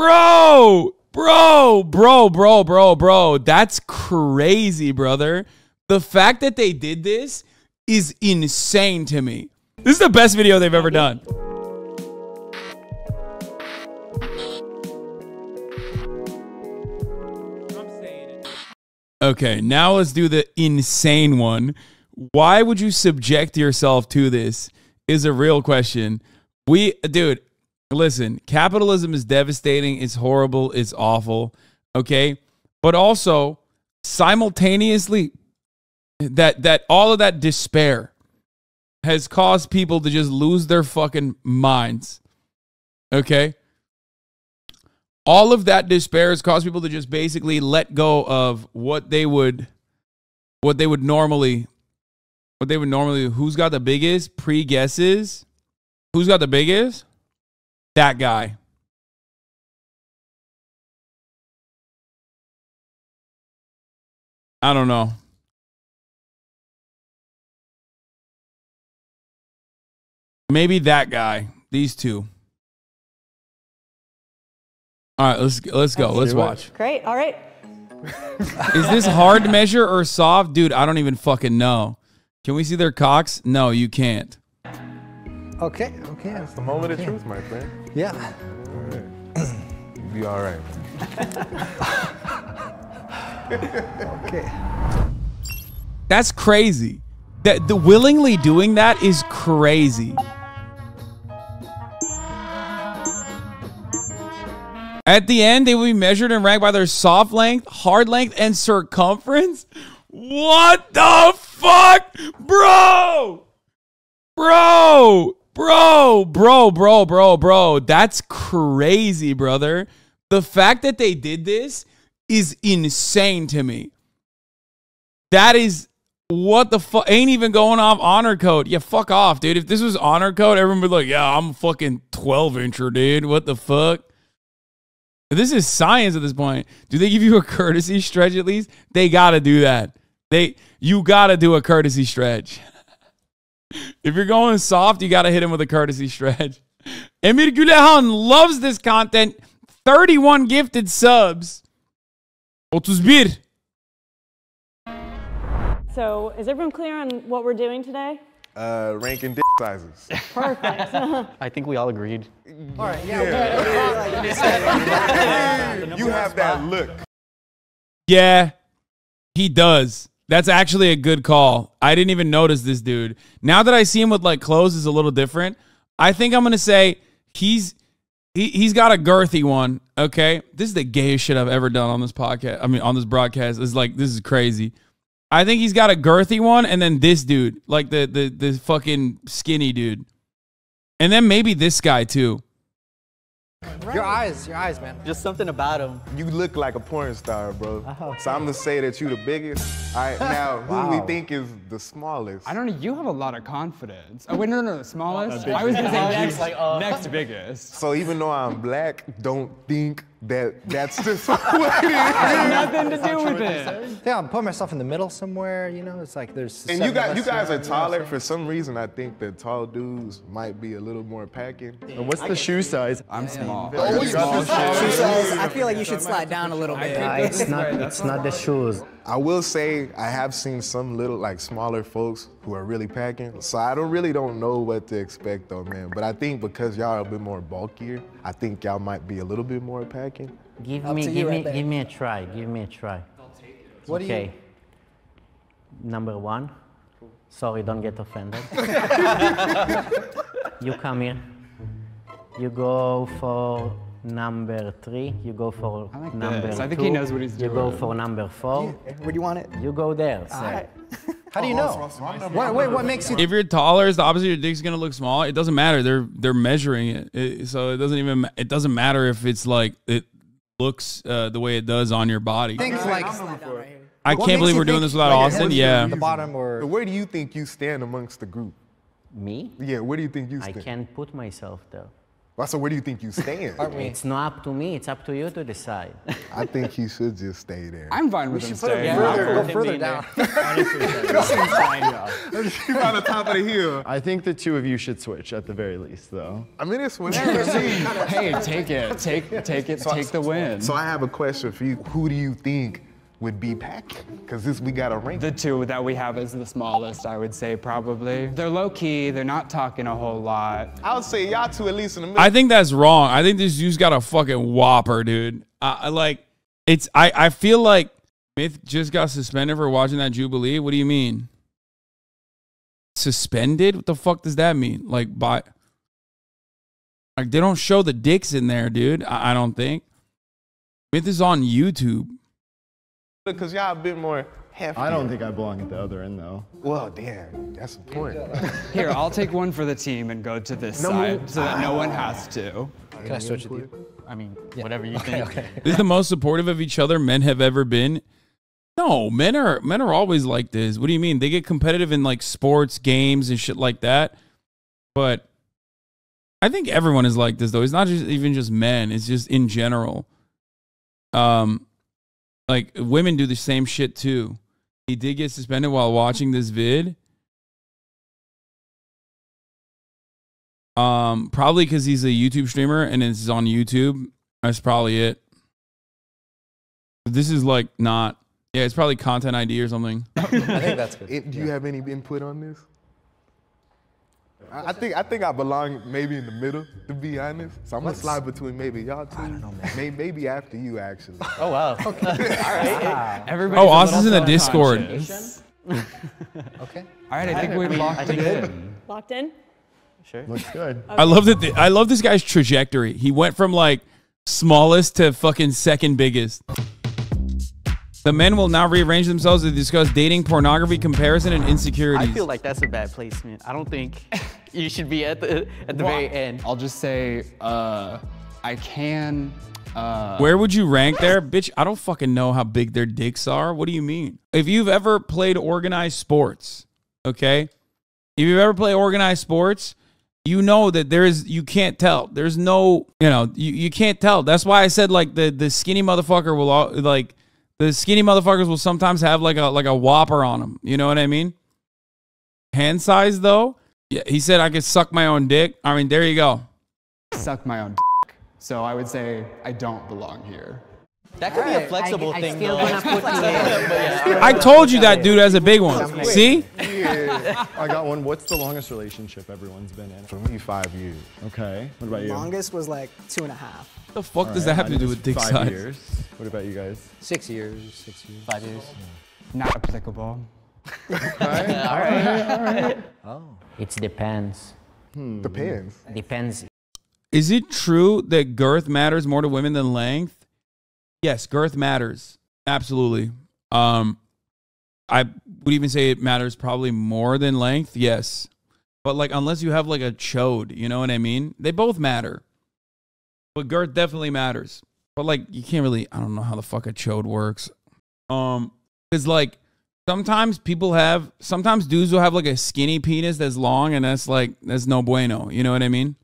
Bro, bro, bro, bro, bro, bro. That's crazy, brother. The fact that they did this is insane to me. This is the best video they've ever done. Okay, now let's do the insane one. Why would you subject yourself to this? Is a real question. We, dude, listen, capitalism is devastating. It's horrible. It's awful. Okay. But also, simultaneously, that, that all of that despair has caused people to just lose their fucking minds. Okay. All of that despair has caused people to just basically let go of what they would, what they would normally, what they would normally, who's got the biggest pre guesses? Who's got the biggest? That guy. I don't know. Maybe that guy. These two. All right, let's let's go. Let's watch. Great. All right. Is this hard to measure or soft? Dude, I don't even fucking know. Can we see their cocks? No, you can't. Okay, okay. It's the moment of truth, my friend. Yeah. You'll be all right. Okay. That's crazy. That the willingly doing that is crazy. At the end, they will be measured and ranked by their soft length, hard length, and circumference. What the fuck, bro? Bro, bro, bro, bro, bro, bro. That's crazy, brother. The fact that they did this is insane to me. That is what the fuck ain't even going off honor code. Yeah, fuck off, dude. If this was honor code, everyone would be like, yeah, I'm fucking 12 incher, dude. What the fuck? This is science at this point. Do they give you a courtesy stretch at least? They gotta do that. They you gotta do a courtesy stretch. If you're going soft, you gotta hit him with a courtesy stretch. Emir Gülehan loves this content. 31 gifted subs. 31. So, is everyone clear on what we're doing today? Uh, ranking dick sizes. Perfect. I think we all agreed. All right, yeah. you have that look. Yeah, he does. That's actually a good call. I didn't even notice this dude. Now that I see him with like clothes is a little different. I think I'm gonna say he's he he's got a girthy one. Okay, this is the gayest shit I've ever done on this podcast. I mean, on this broadcast. It's like this is crazy. I think he's got a girthy one, and then this dude, like the the the fucking skinny dude, and then maybe this guy too. Your eyes, your eyes, man. Just something about him. You look like a porn star, bro. Oh, So I'm gonna say that you're the biggest. All right, now who we think is the smallest? I don't know. You have a lot of confidence. Oh wait, no, no, no. The smallest. I was gonna say next, like, uh, next biggest. So even though I'm black, don't think that that's just what it is. Nothing to do with it. Yeah, I'm putting myself in the middle somewhere. You know, it's like there's. And you guys, you guys are taller. For some reason, I think that tall dudes might be a little more packing. And what's the oh, shoe size? I'm small. I feel like you should slide down a little bit. It's not it's not the shoes. I will say I have seen some little like smaller folks who are really packing. So I don't really don't know what to expect though, man. But I think because y'all are a bit more bulkier, I think y'all might be a little bit more packing. Give Up me give right me there. give me a try. Give me a try. What do you- okay. Number one. Sorry, don't get offended. you come here. You go for number three. You go for like number this. two. I think he knows what he's You go for number four. Where do you want it? You go there. sir. How do you know? What, wait, what makes you? If you're taller, is the opposite. Your dick's gonna look small. It doesn't matter. They're they're measuring it, It- so it doesn't even it doesn't matter if it's like it looks uh, the way it does on your body. think like. I what can't believe we're doing this without like, Austin. Yeah, The bottom or. where do you think you stand amongst the group? Me? Yeah, where do you think you stand? I can't put myself there. Well, so where do you think you stand? It's not up to me. It's up to you to decide. I think he should just stay there. I'm fine with him Put it staying. further, cool go with him further being down. He's on the top of the hill. I think the two of you should switch at the very least, though. I mean, it's whatever. Hey, take it. Take take it. Take the win. so I have a question for you. Who do you think would be packing? Because this we got a ring. The two that we have is the smallest, I would say probably. They're low key. They're not talking a whole lot. I would say y'all two at least in the middle. I think that's wrong. I think this dude's got a fucking whopper, dude. I, I like it's. I I feel like Myth just got suspended for watching that Jubilee. What do you mean? Suspended? What the fuck does that mean? Like by like they don't show the dicks in there, dude. I, I don't think. Myth is on YouTube. Because y'all a bit more hefty. I don't think I belong at the other end, though. Well, damn, that's the point. Here, I'll take one for the team and go to this side so that no one has to. Can I switch with you? I mean, whatever you think. This is the most supportive of each other men have ever been. No, men are men are always like this. What do you mean? They get competitive in like sports, games, and shit like that. But I think everyone is like this though. It's not just even just men. It's just in general. Um, like women do the same shit too. He did get suspended while watching this vid. Um, probably because he's a YouTube streamer and it's on YouTube. That's probably it. This is like not. Yeah, it's probably content ID or something. I think that's good. It- do you have any input on this? I, I think I think I belong maybe in the middle, to be honest. So I'm gonna slide between maybe y'all two. I don't know, man. Maybe, maybe after you actually. Oh wow. Okay. All right. Everybody's Oh, a Austin's in the Discord. Okay. All right, I think we've locked it in. Locked in? Sure. Looks good. I love that. The, I love this guy's trajectory. He went from like smallest to fucking second biggest. The men will now rearrange themselves to discuss dating, pornography, comparison, and insecurities. I feel like that's a bad placement. I don't think you should be at the at the very end. I'll just say, uh, I can. Uh, Where would you rank there? Bitch, I don't fucking know how big their dicks are. What do you mean? If you've ever played organized sports, okay? If you've ever played organized sports, you know that there is you can't tell. There's no, you know, you, you can't tell. That's why I said like the the skinny motherfucker will all, like the skinny motherfuckers will sometimes have like a like a whopper on them. You know what I mean? Hand size though? Yeah, he said I could suck my own dick. I mean, there you go. suck my own dick. So I would say I don't belong here. That could be a flexible I, I thing still though. gonna put you in. I told you that dude has a big one. See? I got one. What's the longest relationship everyone's been in? For me, five years. Okay. What about you? Longest was like two and a half. What the fuck does All that have to do with is dick five size? years. What about you guys? Six years. Six years. Five years. Not applicable. Oh. It depends. Depends. Depends. Is it true that girth matters more to women than length? Yes, girth matters. Absolutely. Um I would even say it matters probably more than length. Yes. But like unless you have like a chode, you know what I mean? They both matter. But girth definitely matters. But like you can't really I don't know how the fuck a chode works. Um cuz like sometimes people have sometimes dudes will have like a skinny penis that's long and that's like that's no bueno, you know what I mean?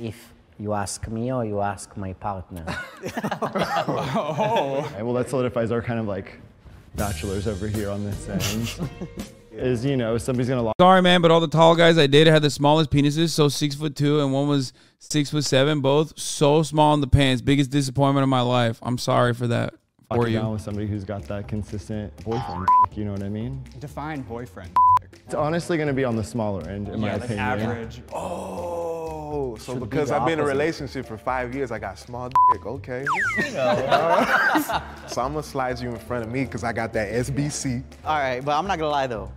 If you ask me or you ask my partner. All right, oh. well, that solidifies our kind of like bachelors over here on this end. is you know somebody's gonna lock. Sorry, man, but all the tall guys I dated had the smallest penises. So six foot two, and one was six foot seven. Both so small in the pants. Biggest disappointment of my life. I'm sorry for that for Locking down with somebody who's got that consistent boyfriend. You know what I mean? Define boyfriend. It's honestly going to be on the smaller end, in my Yeah, like opinion. average. Oh, so Should because the I've been in a relationship for five years, I got small dick. Okay. so I'm gonna slide you in front of me because I got that SBC. All right, but I'm not gonna lie though.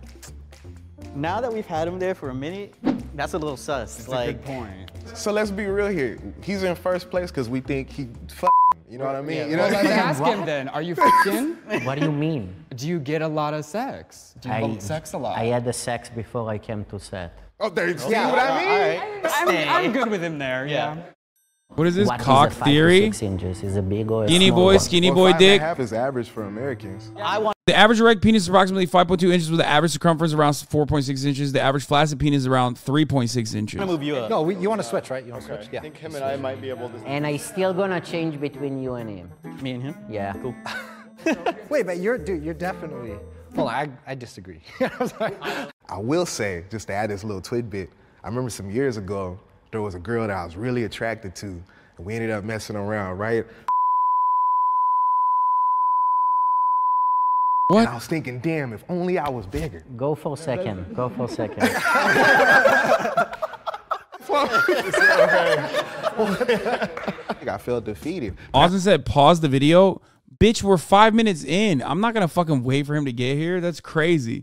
Now that we've had him there for a minute, that's a little sus. That's like, a good point. So let's be real here. He's in first place because we think he f- You know what I mean? Yeah, you know Well, what I let's mean? ask him then. Are you fucking? what do you mean? Do you get a lot of sex? Do you I, want sex a lot? I had the sex before I came to set. Oh, there you see what I mean? all right. I'm, I'm good with him there. Yeah. What is this? What is cock a theory? Is a big or a Skinny boy, skinny Well, boy five dick. half is average for Americans. I want The average erect penis is approximately 5.2 inches with the average circumference around 4.6 inches. The average flaccid penis is around 3.6 inches. to move you up. No, we, you want to switch, right? You want to switch? Yeah. I think him and I might be able to. And I still gonna change between you and him. Me and him. Yeah. Cool. Wait, but you're, dude, you're definitely. Hold on, I, I disagree. I'm sorry. I will say, just to add this little tidbit, I remember some years ago, there was a girl that I was really attracted to, and we ended up messing around, right? What? And I was thinking, damn, if only I was bigger. Go for a second. Go for a second. Like, I felt defeated. Austin said, pause the video. Bitch, we're five minutes in. I'm not gonna fucking wait for him to get here. That's crazy.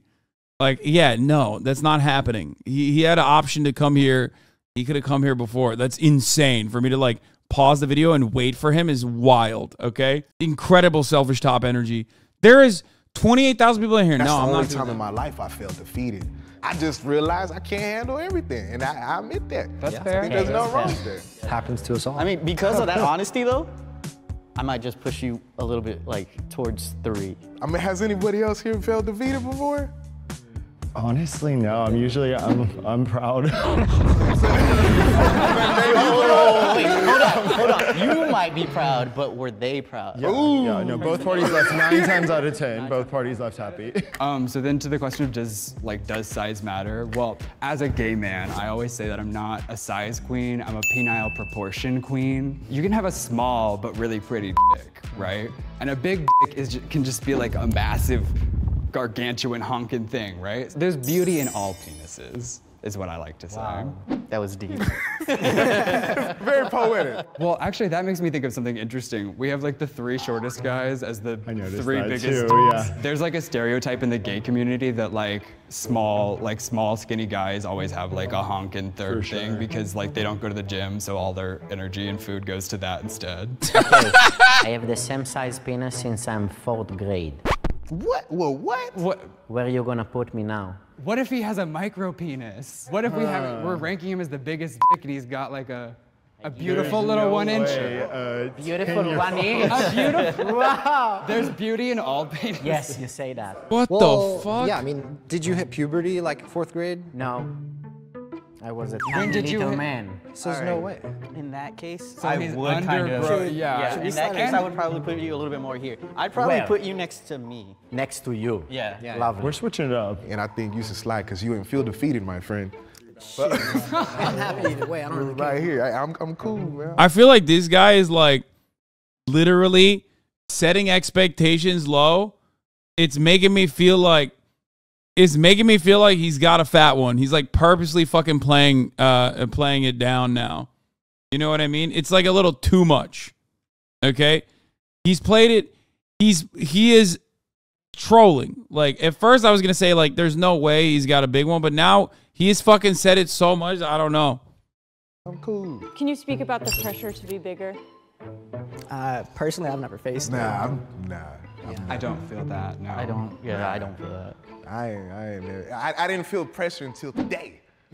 Like, yeah, no, that's not happening. He he had an option to come here. He could have come here before. That's insane. For me to like pause the video and wait for him is wild. Okay, incredible selfish top energy. There is 28,000 people in here. That's no, the I'm only not time that. in my life I felt defeated. I just realized I can't handle everything, and I, I admit that. That's I fair. think there's Okay, nothing wrong that's with that. It happens to us all. I mean, because of that honesty though, I might just push you a little bit like towards three. I mean, has anybody else here felt defeated before? Honestly, no. I'm usually I'm I'm proud. Hold on, hold on. You might be proud, but were they proud? yeah, yeah, no. Both parties left nine times out of ten. Both parties left happy. Um, so then to the question of does like does size matter? Well, as a gay man, I always say that I'm not a size queen. I'm a penile proportion queen. You can have a small but really pretty dick, right? And a big dick is can just be like a massive, gargantuan honking thing, right? There's beauty in all penises, is what I like to say. That was deep. Very poetic. Well, actually, that makes me think of something interesting. We have like the three shortest guys as the three biggest. too, yeah. There's like a stereotype in the gay community that like small, like small, skinny guys always have like a honking third For thing because like they don't go to the gym, so all their energy and food goes to that instead. I have the same size penis since I'm fourth grade. What? Well, what? what? Where are you gonna put me now? What if he has a micro penis? What if we have we're ranking him as the biggest dick and he's got like a a beautiful There's little no one inch? way, uh, Beautiful one inch. A beautiful. wow. There's beauty in all penises. Yes, you say that. What Well, the fuck? Yeah, I mean, did you hit puberty like fourth grade? No. I was a When tiny did you little hit- man. So there's no way. In that case, So I he's would kind of. undergrown- yeah. Yeah, Should in that slide case, in? I would probably put you a little bit more here. I'd probably Where? put you next to me. Next to you. Yeah. Yeah. Lovely. We're switching it up. And I think you should slide because you didn't feel defeated, my friend. I'm happy either way. I don't really care. Right here, I, I'm, I'm cool, mm-hmm. man. I feel like this guy is like literally setting expectations low. It's making me feel like it's making me feel like he's got a fat one. He's like purposely fucking playing uh playing it down now. You know what I mean? It's like a little too much. Okay? He's played it he's he is trolling. Like at first I was going to say like there's no way he's got a big one, but now he has fucking said it so much, I don't know. I'm cool. Can you speak about the pressure to be bigger? Uh, personally, I've never faced it. Nah, I'm, nah. I'm, I don't feel that. No. I don't. Yeah, I don't feel that. I I ain't, I, I didn't feel pressure until today.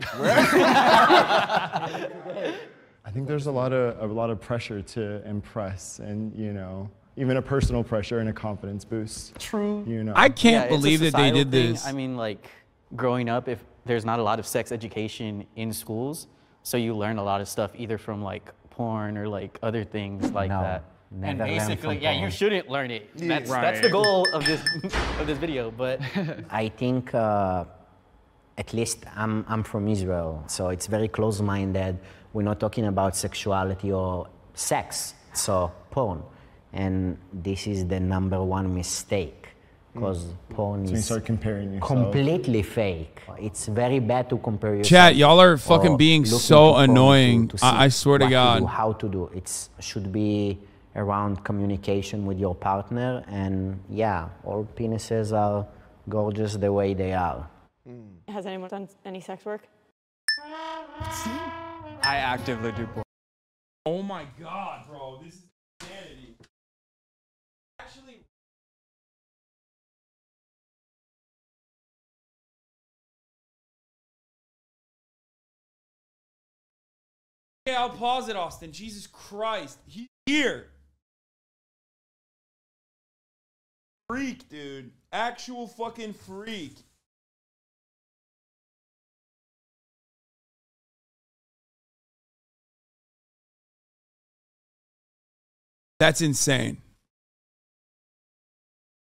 I think there's a lot of a lot of pressure to impress, and you know, even a personal pressure and a confidence boost. True. You know, I can't Yeah, believe that they did thing. this. I mean, like growing up, if there's not a lot of sex education in schools, so you learn a lot of stuff either from like porn or like other things like No, that. And never learn basically, yeah, you shouldn't learn it. That's, that's the goal of this of this video. But I think, uh, at least I'm, I'm from Israel, so it's very close minded. We're not talking about sexuality or sex, so porn. And this is the number one mistake because porn so you is start comparing yourself. completely fake. It's very bad to compare yourself. Chat, y'all are fucking being so to to- annoying. to I, I swear to what God. do, how to do. It's should be around communication with your partner, and yeah, all penises are gorgeous the way they are. Hmm. Has anyone done any sex work? I actively do porn. Oh my God, bro. This is insanity. Actually, Okay, I'll pause it, Austin. Jesus Christ. He's here. Freak, dude. Actual fucking freak. That's insane.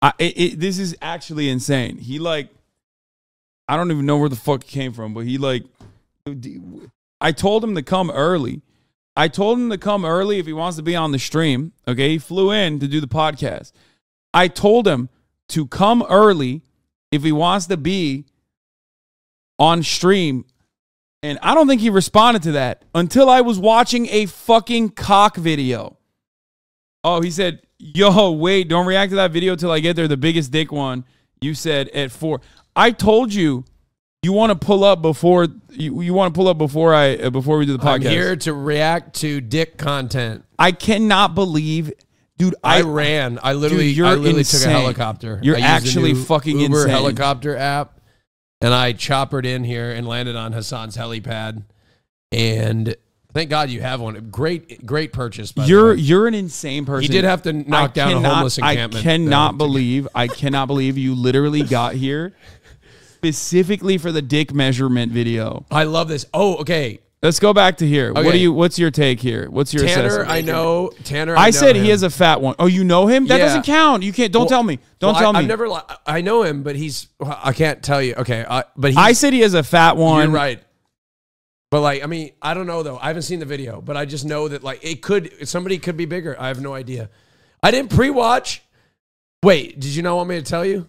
I, it, it, this is actually insane. He like, I don't even know where the fuck he came from, but he like, I told him to come early. I told him to come early if he wants to be on the stream. Okay, he flew in to do the podcast. I told him to come early if he wants to be on stream. And I don't think he responded to that until I was watching a fucking cock video. Oh, he said, Yo, wait, don't react to that video till I get there. The biggest dick one. You said at four. I told you you want to pull up before you, you want to pull up before I uh, before we do the podcast. I'm here to react to dick content. I cannot believe, dude. I, I, ran. I literally, Dude, I literally insane. took a helicopter. You're I actually fucking Uber insane. helicopter app, and I choppered in here and landed on Hasan's helipad. And thank God you have one. Great, great purchase. You're you're an insane person. He did have to knock I down a cannot- homeless encampment. I cannot believe. I cannot believe you literally got here specifically for the dick measurement video. I love this. Oh, okay. Let's go back to here. What do you? What's your take here? What's your Tanner, assessment? I know. Tanner, I, I know said he him. has a fat one. Oh, you know him? That Yeah. doesn't count. You can't. Don't Well- tell me. Don't well, tell I, me. I've never. li- I know him, but he's. I can't tell you. Okay, uh, but I said he has a fat one. You're right. But like, I mean, I don't know though. I haven't seen the video, but I just know that like it could somebody could be bigger. I have no idea. I didn't pre-watch. Wait, did you not want me to tell you?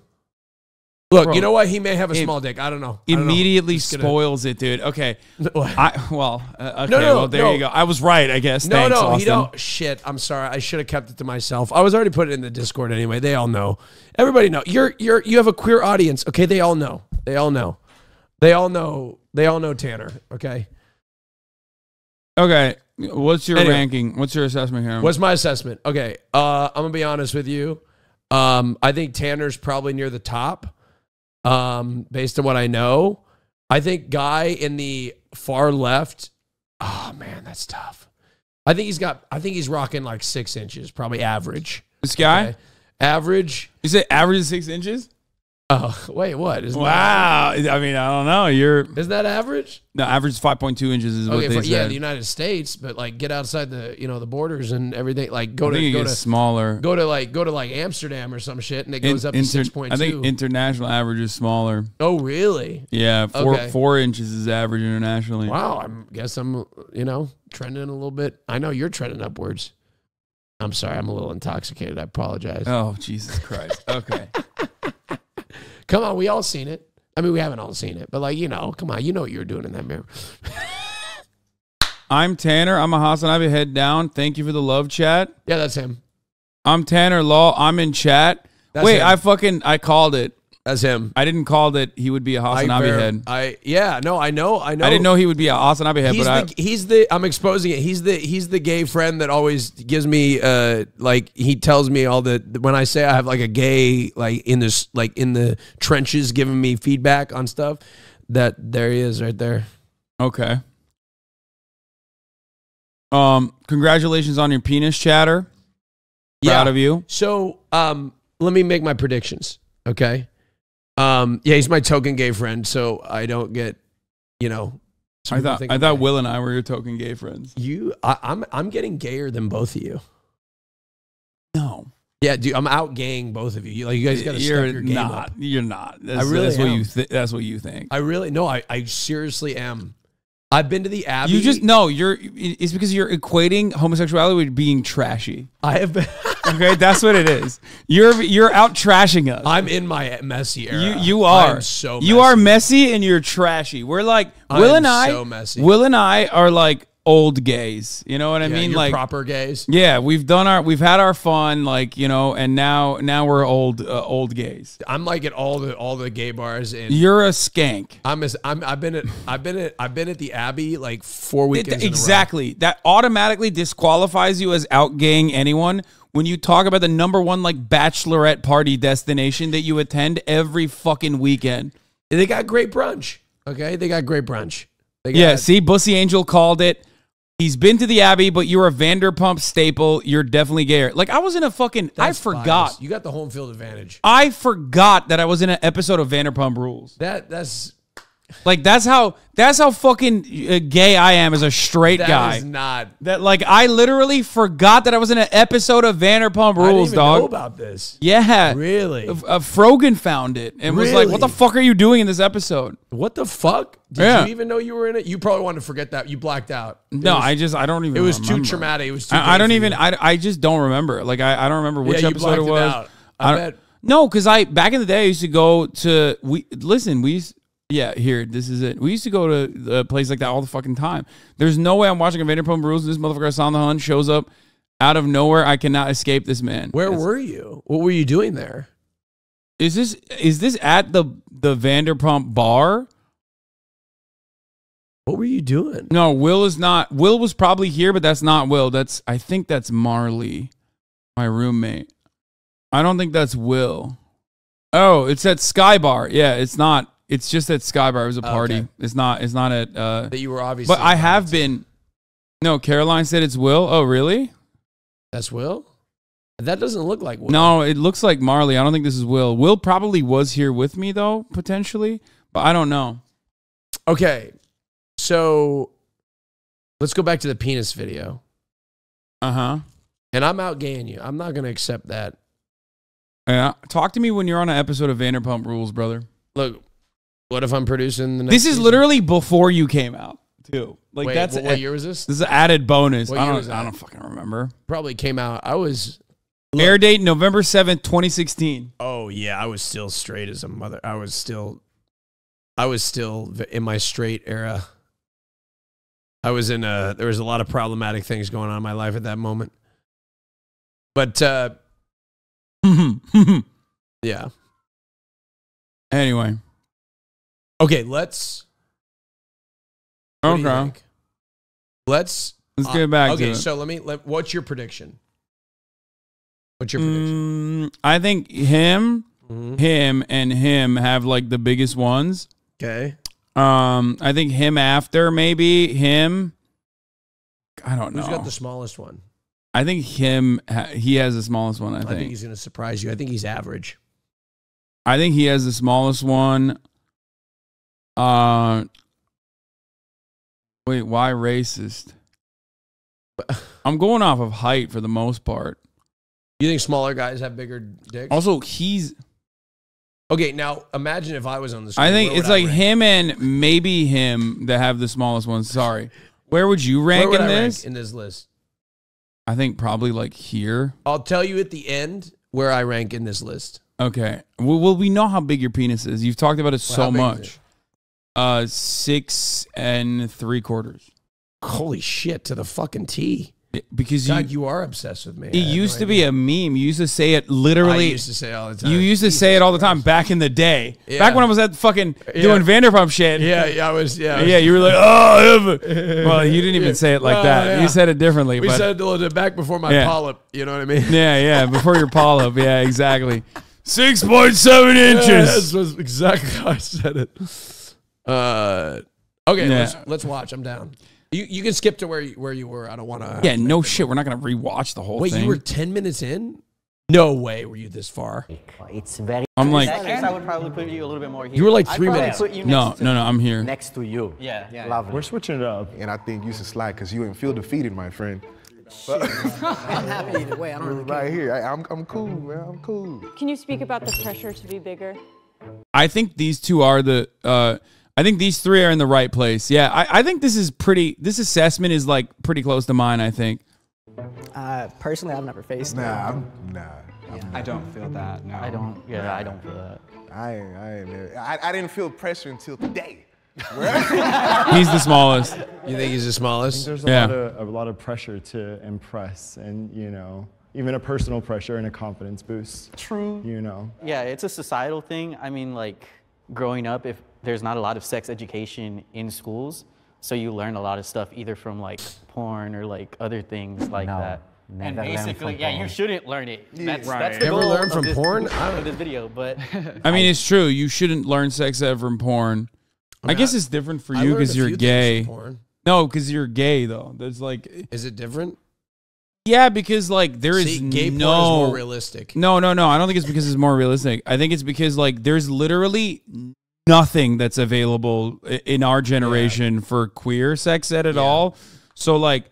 Look, Bro, you know what? He may have a small dick. I don't know. I don't know. Immediately gonna- spoils it, dude. Okay. I well. Uh, okay. no, well, there no. you go. I was right. I guess. No, Thanks, no, he don't. Shit, I'm sorry. I should have kept it to myself. I was already put it in the Discord anyway. They all know. Everybody know. You're you're you have a queer audience. Okay, they all know. They all know. They all know. They all know Tanner. Okay. Okay. What's your Anyway. ranking? What's your assessment here? What's my assessment? Okay, uh, I'm gonna be honest with you. Um, I think Tanner's probably near the top, um, based on what I know. I think Guy in the far left. Oh man, that's tough. I think he's got. I think he's rocking like six inches, probably average. this guy? Okay. Average. You said average is six inches? Oh wait, what? Isn't Wow. I mean, I don't know. You're isn't that average? no average is five point two inches is what they for, yeah, said. the United States, but like get outside the you know the borders and everything. Like I go think to it go gets to smaller. go to like go to like Amsterdam or some shit, and it In- goes up to inter- six point I think international average is smaller. oh, really? Yeah, four Okay. four inches is average internationally. Wow. I guess I'm you know trending a little bit. I know you're trending upwards. I'm sorry, I'm a little intoxicated. I apologize. Oh Jesus Christ. Okay. Come on, we all seen it. I mean, we haven't all seen it, but like you know, come on, you know what you were doing in that mirror. I'm Tanner. I'm a Hasan. I have a head down. Thank you for the love chat. Yeah, that's him. I'm Tanner Law. I'm in chat. That's Wait, him. I fucking I called it. That's him. I didn't call that he would be a Hasanabi ver- head. I yeah, no, I know, I know. I didn't know he would be a Hasanabi head, he's but I, he's the I'm exposing it. He's the he's the gay friend that always gives me uh like he tells me all the when I say I have like a gay like in this like in the trenches giving me feedback on stuff that there he is right there. Okay. Um, congratulations on your penis chatter. Proud Yeah. of you. So um let me make my predictions, okay? Um yeah, he's my token gay friend, so I don't get you know I thought I thought. Will and I were your token gay friends. you I, I'm I'm getting gayer than both of you. No, Yeah, dude, I'm out gaying both of you. you like you guys got to step you're your game not. up. You're not. That's, really that's what you. Th- that's what you think. I really no, I, I seriously am. I've been to the Abbey. you just no. You're. It's because you're equating homosexuality with being trashy. I have been. Okay, that's what it is. You're you're out trashing us. I'm in my messy era. You you are I'm so you are messy. messy and you're trashy. We're like Will am and I. so messy. Will and I are like old gays. You know what I Yeah, mean? like proper gays. yeah, we've done our we've had our fun. Like you know, and now now we're old uh, old gays. I'm like at all the all the gay bars and You're a skank. I'm as I'm I've been at I've been at I've been at the Abbey like four It- weekends. row. exactly. That automatically disqualifies you as out gaying anyone when you talk about the number one like bachelorette party destination that you attend every fucking weekend. They got great brunch. Okay, they got great brunch. They got, Yeah, see, Bussy Angel called it. He's been to the Abbey, but you're a Vanderpump staple. You're definitely gay. Like I was in a fucking. That's I forgot. biased. You got the home field advantage. I forgot that I was in an episode of Vanderpump Rules. That that's Like that's how that's how fucking uh, gay I am as a straight that guy. is not. that like I literally forgot that I was in an episode of Vanderpump I Rules, even dog. know about this. yeah, Really? Uh, uh, Frogan found it and was like, "What the fuck are you doing in this episode?" What the fuck? Did Yeah. you even know you were in it? You probably wanted to forget that. You blacked out. It No, was- I just I don't even. It was too traumatic. It was too. I, I don't even. I, I just don't remember. Like I, I don't remember which Yeah, episode it it was. out. I don't- bet- No, because I back in the day I used to go to we listen. We used, yeah here this is it. We used to go to a place like that all the fucking time. There's no way I'm watching a Vanderpump Rules. and This motherfucker on the hunt shows up out of nowhere. I cannot escape this man. Where It's- were you? What were you doing there? is this? Is this at the the Vanderpump bar? What were you doing? No, Will is not. Will was probably here, but that's not Will. That's I think that's Marley, my roommate. I don't think that's Will. Oh, it's at Skybar. Yeah, it's not. It's just at Skybar. It was a Oh, party. okay. It's not. It's not at. Uh, That you were obviously. but I have been. No, Caroline said it's Will. Oh, really? That's Will. That doesn't look like Will. No, it looks like Marley. I don't think this is Will. Will probably was here with me though, potentially, but I don't know. Okay, so let's go back to the penis video. Uh huh. And I'm outgaying you. I'm not going to accept that. Yeah. Talk to me when you're on an episode of Vanderpump Rules, brother. Look, what if I'm producing the next This is season? literally before you came out, too. Like Wait, that's what, what year was this? This is an added bonus. What I year don't. I don't fucking remember. Probably came out. I was. Air date November seventh, twenty sixteen. Oh yeah, I was still straight as a mother. I was still, I was still in my straight era. I was in a. There was a lot of problematic things going on in my life at that moment. But uh, yeah. anyway, Okay, let's. what do you Okay. think? Let's. let's uh, get back okay, to it. so let me. Let, what's your prediction? What's your prediction? Mm, I think him, Mhm. him, and him have like the biggest ones. Okay. Um, I think him after maybe him. I don't know. Who's got the smallest one? I think him. ha- He has the smallest one. I I think think. he's going to surprise you. I think he's average. I think he has the smallest one. Uh, wait, why racist? I'm going off of height for the most part. You think smaller guys have bigger dicks? Also, he's. Okay, now imagine if I was on the screen. I think it's I like rank? him and maybe him that have the smallest ones. Sorry, where would you rank would in I rank this? in this list? I think probably like here. I'll tell you at the end where I rank in this list. Okay. Well, well we know how big your penis is. You've talked about it Well, so how big is much. it? Uh, six and three quarters. Holy shit, to the fucking T. Because you, God, you are obsessed with me. it used to be a meme. You used to say it literally. I used to say it all the time. You used to say it all the time back in the day. Yeah. Back when I was at fucking Yeah. doing Vanderpump shit. Yeah, yeah, I was. Yeah, I Yeah, you were like, oh, yeah. well, you didn't even say it like Well, that. yeah. You said it differently. We but said it a little bit back before my polyp. You know what I mean? yeah, yeah, before your polyp. Yeah, exactly. Six point seven inches. That's was exactly how I said it. Uh, okay, Yeah. let's let's watch. I'm down. You you can skip to where you, where you were. I don't want to. Yeah, no shit. We're not gonna rewatch the whole Wait, thing. you were ten minutes in? No way. Were you this far? It's very I'm In like, that case, I would probably put you a little bit more here. You were like three minutes. No, no, no. I'm here. next to you. Yeah. Lovely. We're switching it up. And I think you should slide because you didn't feel defeated, my friend. I'm happy either way. I don't really care. Right here, I, I'm, I'm cool, man. I'm cool. Can you speak about the pressure to be bigger? I think these two are the. Uh, I think these three are in the right place. Yeah, I, I think this is pretty. This assessment is like pretty close to mine. I think. Uh, personally, I've never faced it. Nah, I'm, nah. I don't feel that. No, I don't. Yeah, I don't feel that. I I I, I didn't feel pressure until today. He's the smallest. You think he's the smallest? There's a Yeah. lot of a lot of pressure to impress, and you know, even a personal pressure and a confidence boost. True. You know, Yeah, it's a societal thing. I mean, like growing up, if there's not a lot of sex education in schools, so you learn a lot of stuff either from like porn or like other things like No, that. and never basically, from yeah, you shouldn't learn it. That's, that's the Ever goal learn from this- porn? I don't- of this video, but I mean, it's true. You shouldn't learn sex ed from porn. I, mean, guess I- it's different for I you because you're gay. porn. No, because you're gay though. There's like, Is it different? Yeah, because like there is See, gay porn is no more realistic. No, no, no. I don't think it's because it's more realistic. I think it's because like there's literally nothing that's available in our generation for queer sex ed at all. So like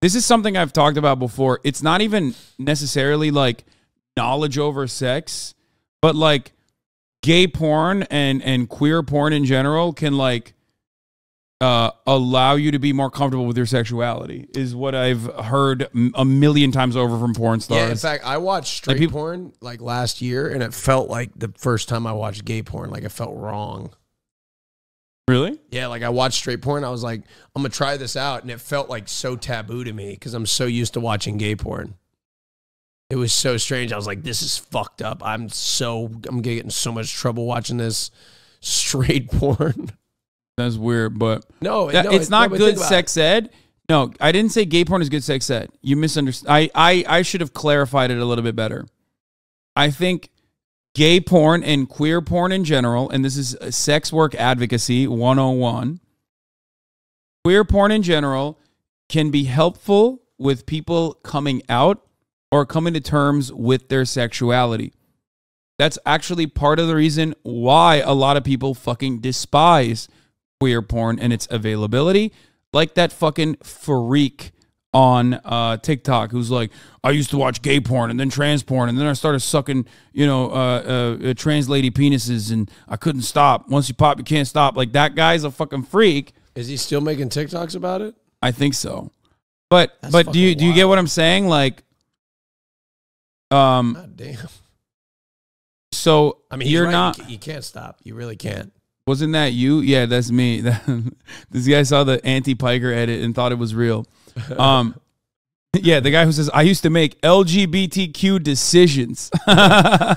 this is something I've talked about before. It's not even necessarily like knowledge over sex, but like gay porn and and queer porn in general can like uh, allow you to be more comfortable with your sexuality is what I've heard a million times over from porn stars. Yeah, in fact, I watched straight people- porn like last year, and it felt like the first time I watched gay porn, like it felt wrong. really? Yeah, like I watched straight porn, I was like, I'm gonna try this out, and it felt like so taboo to me because I'm so used to watching gay porn. It was so strange. I was like, this is fucked up. I'm so I'm getting in so much trouble watching this straight porn. That's weird, but No, that- no, it's it- not no, good sex ed. No, I didn't say gay porn is good sex ed. You misunderstood. I, I, I should have clarified it a little bit better. I think gay porn and queer porn in general, and this is sex work advocacy 101, queer porn in general can be helpful with people coming out or coming to terms with their sexuality. That's actually part of the reason why a lot of people fucking despise queer porn and its availability. Like that fucking freak on uh, TikTok who's like, I used to watch gay porn and then trans porn and then I started sucking, you know, uh, uh, uh, trans lady penises and I couldn't stop. Once you pop, you can't stop. Like that guy's a fucking freak. Is he still making TikToks about it? I think so. But That's but do you do you get what I'm saying? Like, um, God damn. so I mean, you're right. not. You can't stop. You really can't. Wasn't that you? Yeah, that's me. this guy saw the anti Piker edit and thought it was real. Um, yeah, the guy who says I used to make LGBTQ decisions. I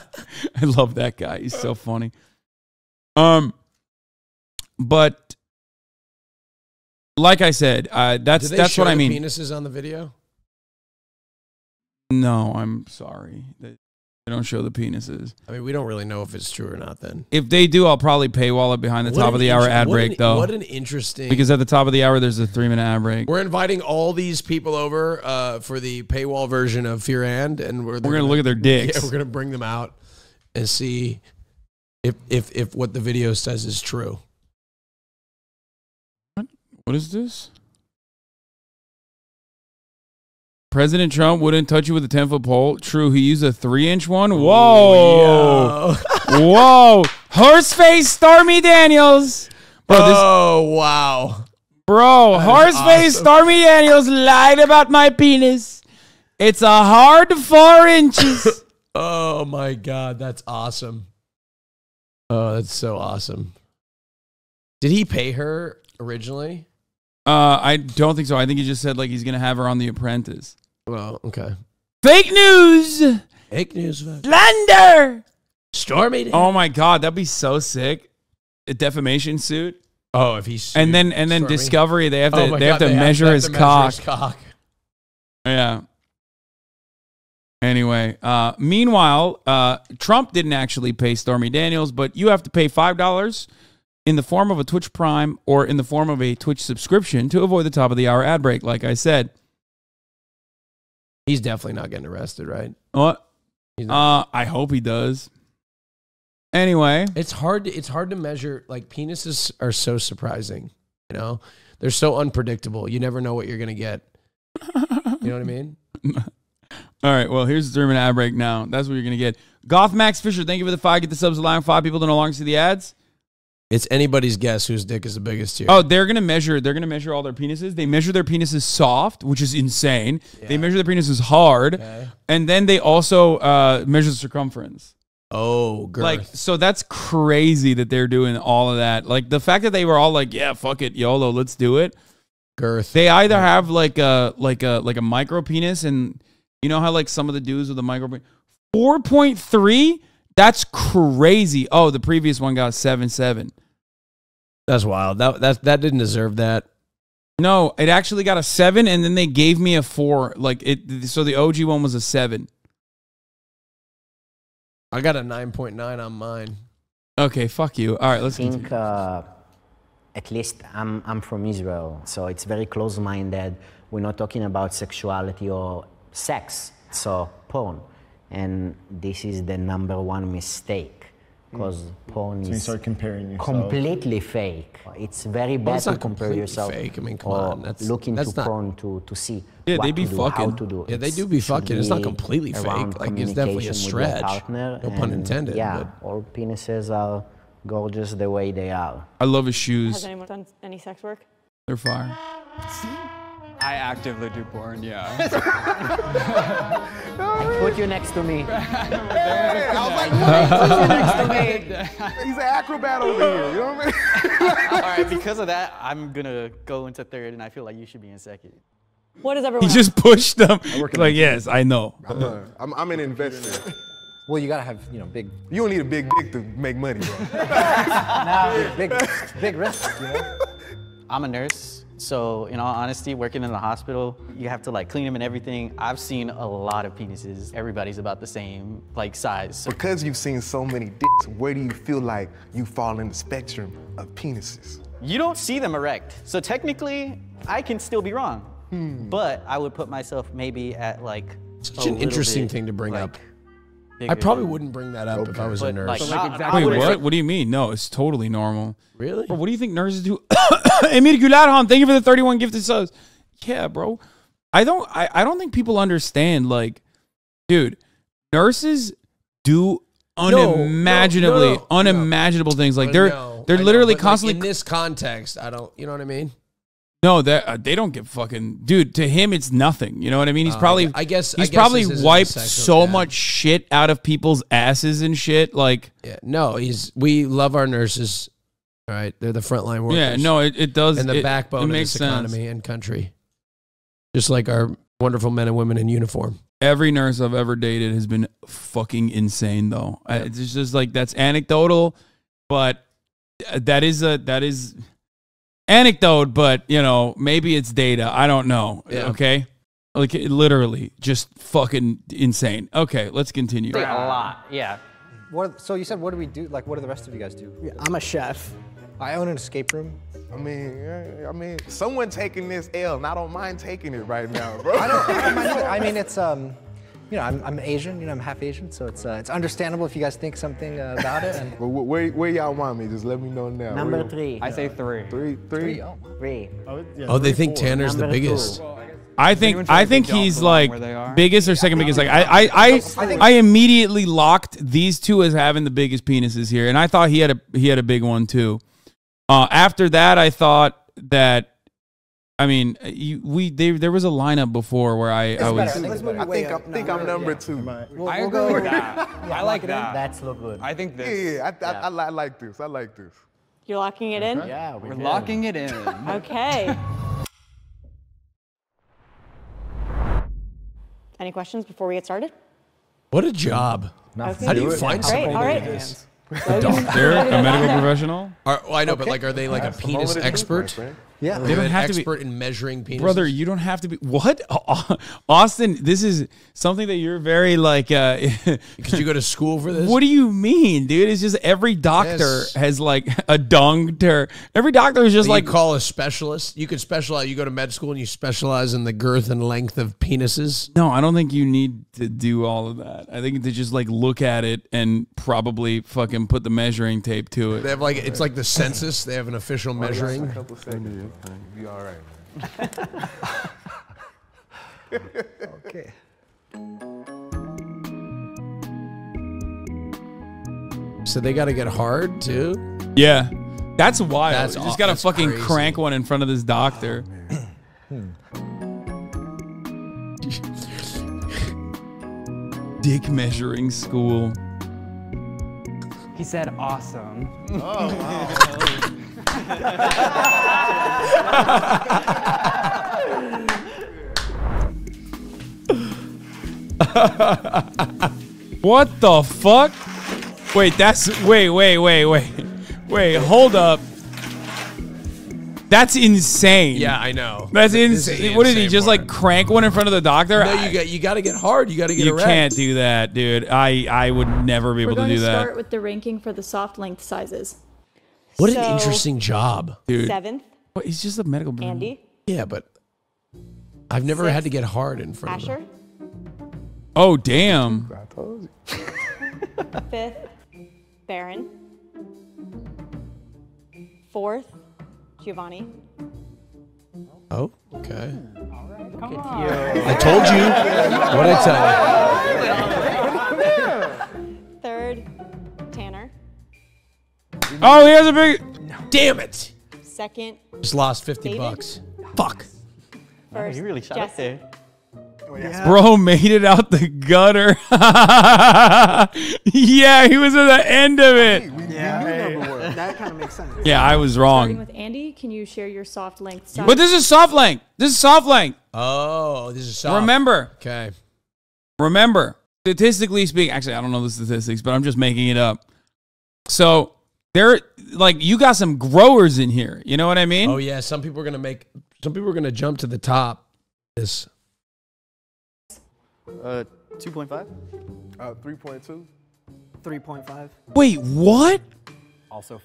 love that guy. He's so funny. Um, but like I said, uh, that's that's what I mean. Penises on the video. No, I'm sorry. They they don't show the penises. I mean, we don't really know if it's true or not. Then If they do, I'll probably paywall it behind the What top an of the hour inter- ad what break, an- though. What an interesting. because at the top of the hour, there's a three minute ad break. we're inviting all these people over uh, for the paywall version of Fear&, and we're We're gonna look at their dicks. Yeah, we're gonna bring them out and see if if if what the video says is true. What is this? President Trump wouldn't touch you with a 10 foot pole. True, he used a three inch one. Whoa. Whoa. Horseface Stormy Daniels. Bro, this, oh wow! bro, That Horseface awesome. Stormy Daniels lied about my penis. It's a hard four inches. Oh my god, that's awesome. Oh, that's so awesome. Did he pay her originally? uh, I don't think so. I think he just said like he's gonna have her on The Apprentice. Well, okay. Fake news. Fake news. Slander. Stormy. Oh my god, that'd be so sick. A defamation suit. Oh, if he's And then and then Stormy. Discovery, they have to Oh my they have God, to they have- measure have his to measure cock. his cock. Yeah. Anyway, uh, meanwhile, uh, Trump didn't actually pay Stormy Daniels, but you have to pay five dollars in the form of a Twitch Prime or in the form of a Twitch subscription to avoid the top of the hour ad break. Like I said, He's definitely not getting arrested, right? what? Uh, I hope he does. Anyway, It's hard. To, it's hard to measure. Like penises are so surprising. You know, they're so unpredictable. You never know what you're gonna get. You know what I mean? All right, well, here's the German ad break now. That's what you're going to get. Goth Max Fisher, thank you for the five. Get the subs allowing five people to no longer see the ads. It's anybody's guess whose dick is the biggest here. Oh, they're gonna measure. They're gonna measure all their penises. They measure their penises soft, which is insane. They measure their penises hard, Okay. and then they also uh, measure the circumference. Oh, girth. Like, so that's crazy that they're doing all of that. Like the fact that they were all like, "Yeah, fuck it, YOLO, let's do it." girth. They either have like a like a like a micro penis, and you know how like some of the dudes with a micro four point three. That's crazy. Oh, the previous one got seven seven. That's wild. That that that didn't deserve that. No, it actually got a seven, and then they gave me a four. Like it, so the OG one was a seven. I got a nine point nine on mine. Okay, fuck you. All right, let's I think uh, at least I'm, I'm from Israel, so it's very close minded. We're not talking about sexuality or sex, so porn. And this is the number one mistake hmm. because porn So you is start comparing yourself. completely fake. It's very bad it's to not compare completely yourself fake. I mean, come on, that's- look into that's not- porn to, to see Yeah, what they be to do, how fucking. to do. Yeah, they do be fucking. It's not completely fake. Like, it's definitely a communication stretch. partner No pun intended, Yeah, but- all penises are gorgeous the way they are. I love his shoes. Has anyone done any sex work? They're fire. I actively do porn, yeah. Put you next to me. Hey, I was like, he's an acrobat over here. You know what I mean? All right, because of that, I'm gonna go into third, and I feel like you should be in second. What does He everyone just pushed them. Like, yes, I know. I'm, a, I'm, I'm an investor. Well, you gotta have you know big, You don't need a big dick to make money, bro. big, big risk. You know. I'm a nurse, so in all honesty, working in the hospital, you have to like clean them and everything. I've seen a lot of penises. Everybody's about the same like size. So because you've seen so many dicks, where do you feel like you fall in the spectrum of penises? you don't see them erect. So technically, I can still be wrong. Hmm. But I would put myself maybe at like Such a an interesting bit, thing to bring like, up. I probably wouldn't bring that up if I was a But, nurse. like, So, not- like, I exactly Wait, wouldn't- what? What do you mean? No, it's totally normal. really? Bro, what do you think nurses do? Emir Guladhan, thank you for the 31 gifted subs. Yeah, bro. I don't I, I don't think people understand like dude, nurses do unimaginably no, no. unimaginable things like But they're no, they're I know, literally but, like, constantly in this context. I don't. You know what I mean? No they uh, they don't give fucking dude to him it's nothing you know what i mean he's Uh, probably I guess- I he's guess probably this isn't a wiped so much shit out of people's asses and shit like Yeah. No, he's. We love our nurses. All right, they're the frontline workers. yeah no it, it does and the it, backbone it of this sense. economy and country. Just like our wonderful men and women in uniform. Every nurse I've ever dated has been fucking insane, though. I- It's just like that's anecdotal, but uh, that is a that is anecdote. But you know, maybe it's data. I don't know. Yeah. Okay, like literally just fucking insane. Okay, let's continue. a lot. Yeah. What, so you said, what do we do? Like, what do the rest of you guys do? I'm a chef. I own an escape room. I mean, I mean, someone taking this L, and I don't mind taking it right now, bro. I don't. I, don't mind. I mean, it's um, you know, I'm, I'm Asian. You know, I'm half Asian, so it's uh, it's understandable if you guys think something uh, about it. And But where, where y'all want me? Just let me know now. Number Where- three. I say three. Three, three. three, oh, Three. Oh, yeah, Oh, they think four. Tanner's the biggest. two. I think I think he's like where they are? biggest or second biggest. Like I I I, I immediately locked these two as having the biggest penises here, and I thought he had a he had a big one too. Uh, after that, I thought that. I mean, uh, you, we they, there was a lineup before where I, I better. was. I think it's I think, I think I'm number yeah. two. Am I- We'll, I agree go. with that. I like that. That's look good. I think Yeah, this. yeah, I, I, I, I like this. I like this. You're locking it in? Yeah, we We're did. locking it in. Okay. Any questions before we get started? What a job. Okay. How do you find Great, somebody all right. like this? A Doctor, a medical professional. Are, well, I know, but like, are they like a That's the penis moment of expert? friend. Yeah. They don't an have to be- in measuring penises. Brother, you don't have to be what? Austin, this is something that you're very like uh Because you go to school for this? What do you mean, dude? It's just every doctor Yes. has like a doctor. Every doctor is just like like call a specialist. You could specialize. You go to med school and you specialize in the girth and length of penises. No, I don't think you need to do all of that. I think to just like look at it and probably fucking put the measuring tape to it. They have like it's like the census. They have an official measuring. A couple. You all right, man. Okay. So they got to get hard too. Yeah. That's wild. That's you just gotta fucking crazy. crank one in front of this doctor. Oh, Dick measuring school. He said awesome. Oh, what the fuck? Wait, that's wait, wait, wait, wait. Wait, hold up. That's insane. Yeah, I know. That's This insane. the What did he just part. like crank one in front of the doctor? No, I- you got you got to get hard. You got to get you erect. can't do that, dude. I I would never be We're able to going do to that. start with the ranking for the soft length sizes. What an interesting job. dude. Seventh, But he's just a medical. Andy. Yeah, but I've never had to get hard in front of Asher. him. Oh damn. I told you. Fifth, Baron. Fourth, Giovanni. Oh, okay. Yeah. I told you. What did I tell you? Third, Tanner. Oh, he has a big. Damn it. Second, Just lost 50 David? bucks. Fuck. first, you really shot up Jesse. there. Bro made it out the gutter. yeah, he was at the end of it. Yeah, that kind of makes sense. Yeah, I was Starting wrong. with Andy, can you share your soft length size? But this is soft length. This is soft length. Oh, this is soft. Remember, Okay. remember, statistically speaking, actually, I don't know the statistics, but I'm just making it up. So there, like, you got some growers in here. You know what I mean? Oh yeah, some people are gonna make. Some people are gonna jump to the top. This. Uh, 2.5. Uh, 3.2. 3.5. Wait, what? Also.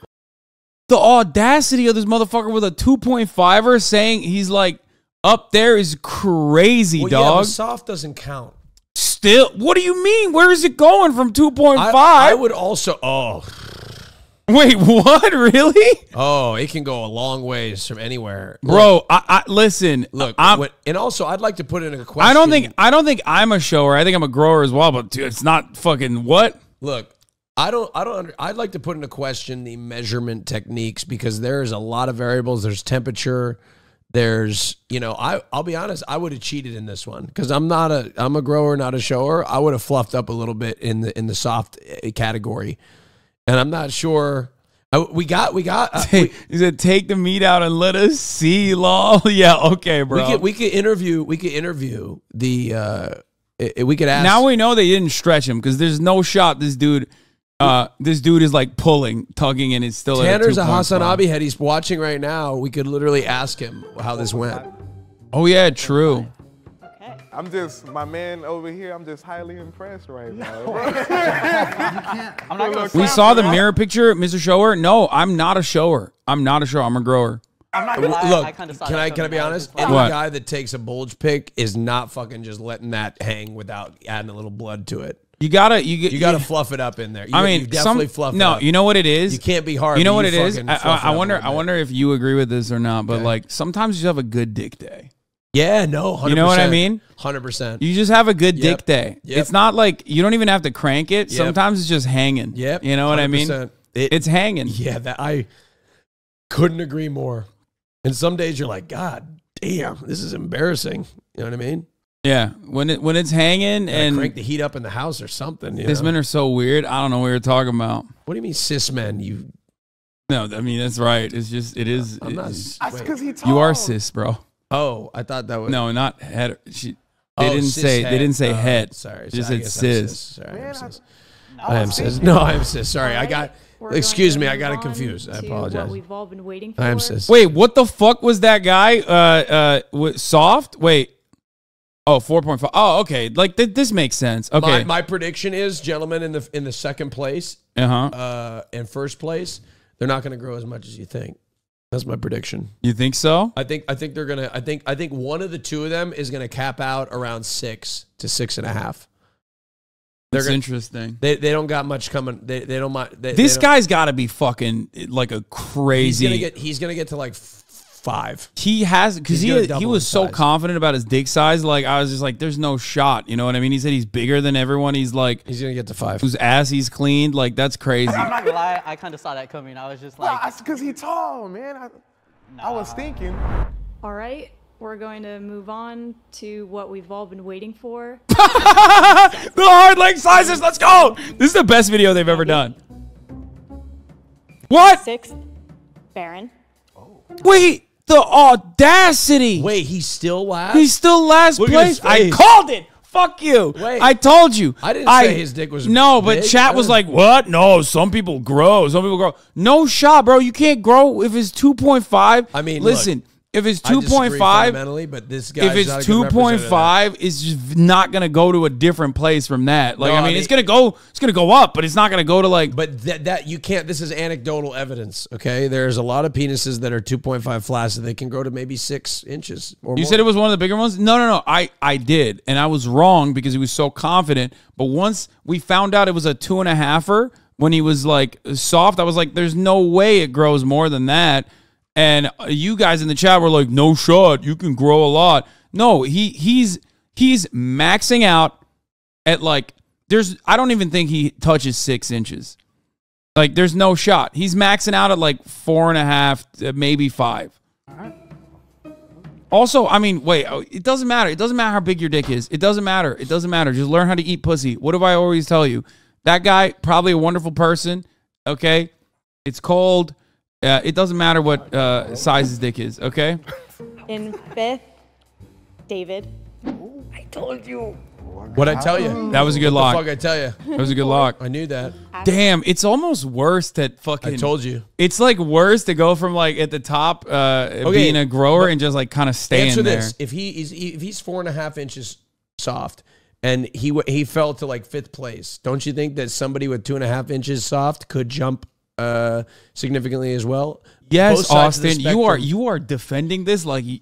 The audacity of this motherfucker with a 2.5er saying he's like up there is crazy, Well, yeah, dog. but soft doesn't count. Still, what do you mean? Where is it going from 2.5? I, I would also. Oh, Wait, what? Really? oh, it can go a long ways from anywhere, Bro, I, I listen. Look, I'm, what- and also I'd like to put in a question. I don't think I don't think I'm a shower. I think I'm a grower as well. But dude, it's not fucking what. Look, I don't. I don't. Under, I'd like to put into question the measurement techniques because there's a lot of variables. There's temperature. There's, you know, I. I'll be honest. I would have cheated in this one because I'm not a. I'm a grower, not a shower. I would have fluffed up a little bit in the in the soft uh, category, and I'm not sure. I, we got. We got. uh, we, he said, "Take the meat out and let us see." Lol. Yeah. Okay, bro. we could. We could interview. We could interview the. uh i- We could ask. now we know they didn't stretch him because there's no shot this dude. Uh, this dude is like pulling, tugging, and it's still Tanner's at a a 2.5. Hasan head. He's watching right now. We could literally ask him how this went. Oh yeah, true. I'm just my man over here. I'm just highly impressed right now. I'm not gonna. We saw the mirror picture, Mr. Shower. No, I'm not a shower. I'm not a shower. I'm a grower. I'm not gonna lie. Look, I kinda saw can I can I be honest? just Any What? guy that takes a bulge pick is not fucking just letting that hang without adding a little blood to it. You gotta, you, You got to fluff it up in there. You, I mean, you definitely some, fluff. No, it up. No, you know what it is. You can't be hard. You know but what it is. I, I, I wonder. I wonder if you agree with this or not. But Okay. like sometimes you have a good dick day. Yeah, no, 100%. You know what I mean? Hundred percent. You just have a good Yep. dick day. Yep. It's not like you don't even have to crank it. Yep. Sometimes it's just hanging. Yep. You know what I mean? 100%. It- it's hanging. Yeah, that I couldn't agree more. And some days you're like, God damn, this is embarrassing. You know what I mean? Yeah. When it when it's hanging Gotta and crank the heat up in the house or something. You these know? men are so weird. I don't know what you're talking about. what do you mean, cis men? You, No, I mean that's right. It's just it is. I'm not. it's- That's because he you are cis, bro. Oh, I thought that was No, not head. She, they Oh, didn't say. het. They didn't say Oh, head. Sorry, They just said guess I'm cis. Sorry, I am cis. I I am cis. No, I am cis. Sorry, I got. we're Excuse me, I got it confused. I apologize. What we've all been waiting for. I am cis. Wait, what the fuck was that guy? Uh, uh, soft? Wait. Oh, 4.5. Oh, okay. Like th- this makes sense. Okay. My, my prediction is, gentlemen, in the in the second place, uh huh. uh, and first place, they're not going to grow as much as you think. That's my prediction. You think so? I think I think they're gonna. I think I think one of the two of them is gonna cap out around six to six and a half. They're That's gonna, interesting. they they don't got much coming. They they don't. They, This they don't- guy's got to be fucking like a he's crazy. gonna get he's gonna get to like five. he has because he he was so size. confident about his dick size. Like I was just like, there's no shot. You know what I mean? He said he's bigger than everyone. He's like He's gonna get to five. whose ass he's cleaned. Like that's crazy. I'm not gonna lie. I kind of saw that coming. I was just like, That's because he tall, man. I, I was thinking. All right, we're going to move on to what we've all been waiting for. the hard leg sizes. Let's go. This is the best video they've ever done. What? Sixth, Baron. Oh. Wait, the audacity. Wait, he's still last. He's still last Look at place. I called it. Fuck you. Wait. I told you. I didn't I, say his dick was No, but big. chat was like, "What? No, some people grow. Some people grow. No shot, bro. You can't grow if it's 2.5. I mean, listen, if it's two point five, two point five, fundamentally, but this guy's if it's two point five, a good two point representative. five, it's just not gonna go to a different place from that. Like No, I I mean, mean- it's gonna go, it's gonna go up, but it's not gonna go to like. But that that you can't. This is anecdotal evidence. Okay, there's a lot of penises that are 2.5 flaccid. They can grow to maybe six inches or You more. said it was one of the bigger ones? No, no, no. I, I did. And I was wrong because he was so confident. But once we found out it was a two and a halfer when he was like soft, I was like, there's no way it grows more than that. And you guys in the chat were like, no shot. You can grow a lot. No, he he's he's maxing out at like there's I don't even think he touches six inches. Like there's no shot. He's maxing out at like four and a half, uh, maybe five. Also, I mean, wait, oh, it doesn't matter. It doesn't matter how big your dick is. It doesn't matter. It doesn't matter. Just learn how to eat pussy. What do I always tell you? That guy, probably a wonderful person. Okay. It's cold. Uh, it doesn't matter what uh, size his dick is. Okay. In fifth, David. I told you. What I tell you? That was a good What lock. The fuck I tell you? That was a good lock. I knew that. Damn, it's almost worse that fucking. I told you. It's like worse to go from like at the top, uh, being a grower and just like kind of staying Answer there. this: If he is, if he's four and a half inches soft, and he w- he fell to like fifth place, don't you think that somebody with two and a half inches soft could jump uh, significantly as well? Yes, Both sides of the Austin, you are you are defending this like you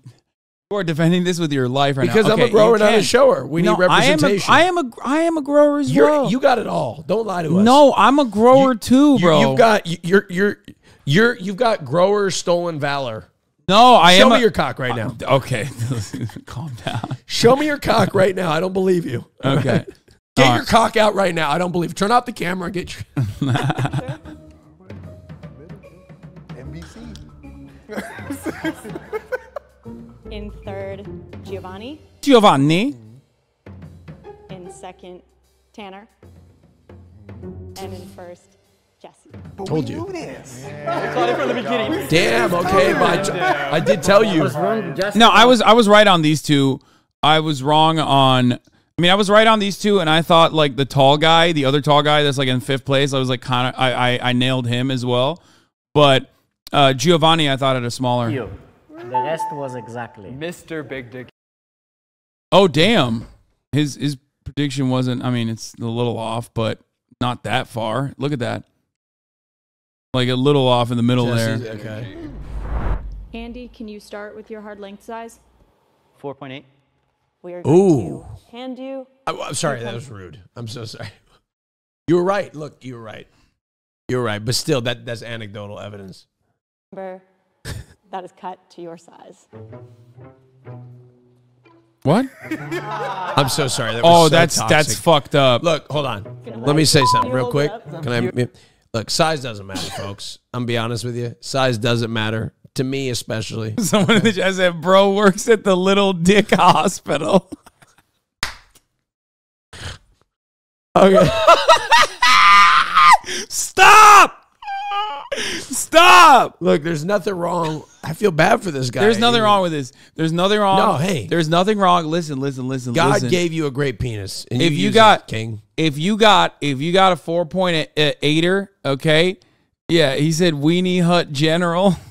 you are defending this with your life right now. Because now. I'm a grower, you not a shower. We No, need representation. I am a, I am a I am a grower as You're, well. you got it all. Don't lie to us. no, I'm a grower too, bro. You've got you- you're you're you're you've got grower stolen valor. no, I Show am Show me a- your cock right now. Okay, calm down. Show me your cock right now. I don't believe you. Okay. Get your cock out right now. I don't believe. Turn off the camera. and Get your. In third, Giovanni. Giovanni. Mm-hmm. In second, Tanner. Mm-hmm. And in first, Jesse. Told you. Caught it from the beginning. Damn. Okay, but I, I did tell you. No, I was I was right on these two. I was wrong on. I mean, I was right on these two, and I thought like the tall guy, the other tall guy that's like in fifth place. I was like kind of I, I I nailed him as well, but uh, Giovanni I thought had a smaller. You. The rest was exactly. Mr. Big Dick. Oh damn, his his prediction wasn't. I mean, it's a little off, but not that far. Look at that, like a little off in the middle Jesse's- there. Okay. Andy, can you start with your hard length size? 4.8. We are going Ooh. to hand you. I, am sorry. That was rude. I'm so sorry. You were right. Look, you were right. You were right. But still, that that's anecdotal evidence. Number that is cut to your size. What? I'm so sorry. That was Oh, so that's toxic. that's fucked up. Look, hold on. Let me say something real quick. it? Can I? Look, size doesn't matter, folks. I'm gonna be honest with you. Size doesn't matter to me, especially. Someone in the chat said, "Bro works at the Little Dick Hospital." Okay. Stop! Stop! Look, there's nothing wrong. I feel bad for this guy. There's nothing wrong with this. There's nothing wrong. No, hey. There's nothing wrong. Listen, listen, listen. God listen. gave you a great penis. And if you use got it, king. if you got if you got a four point eighter, okay, yeah. He said weenie hut general.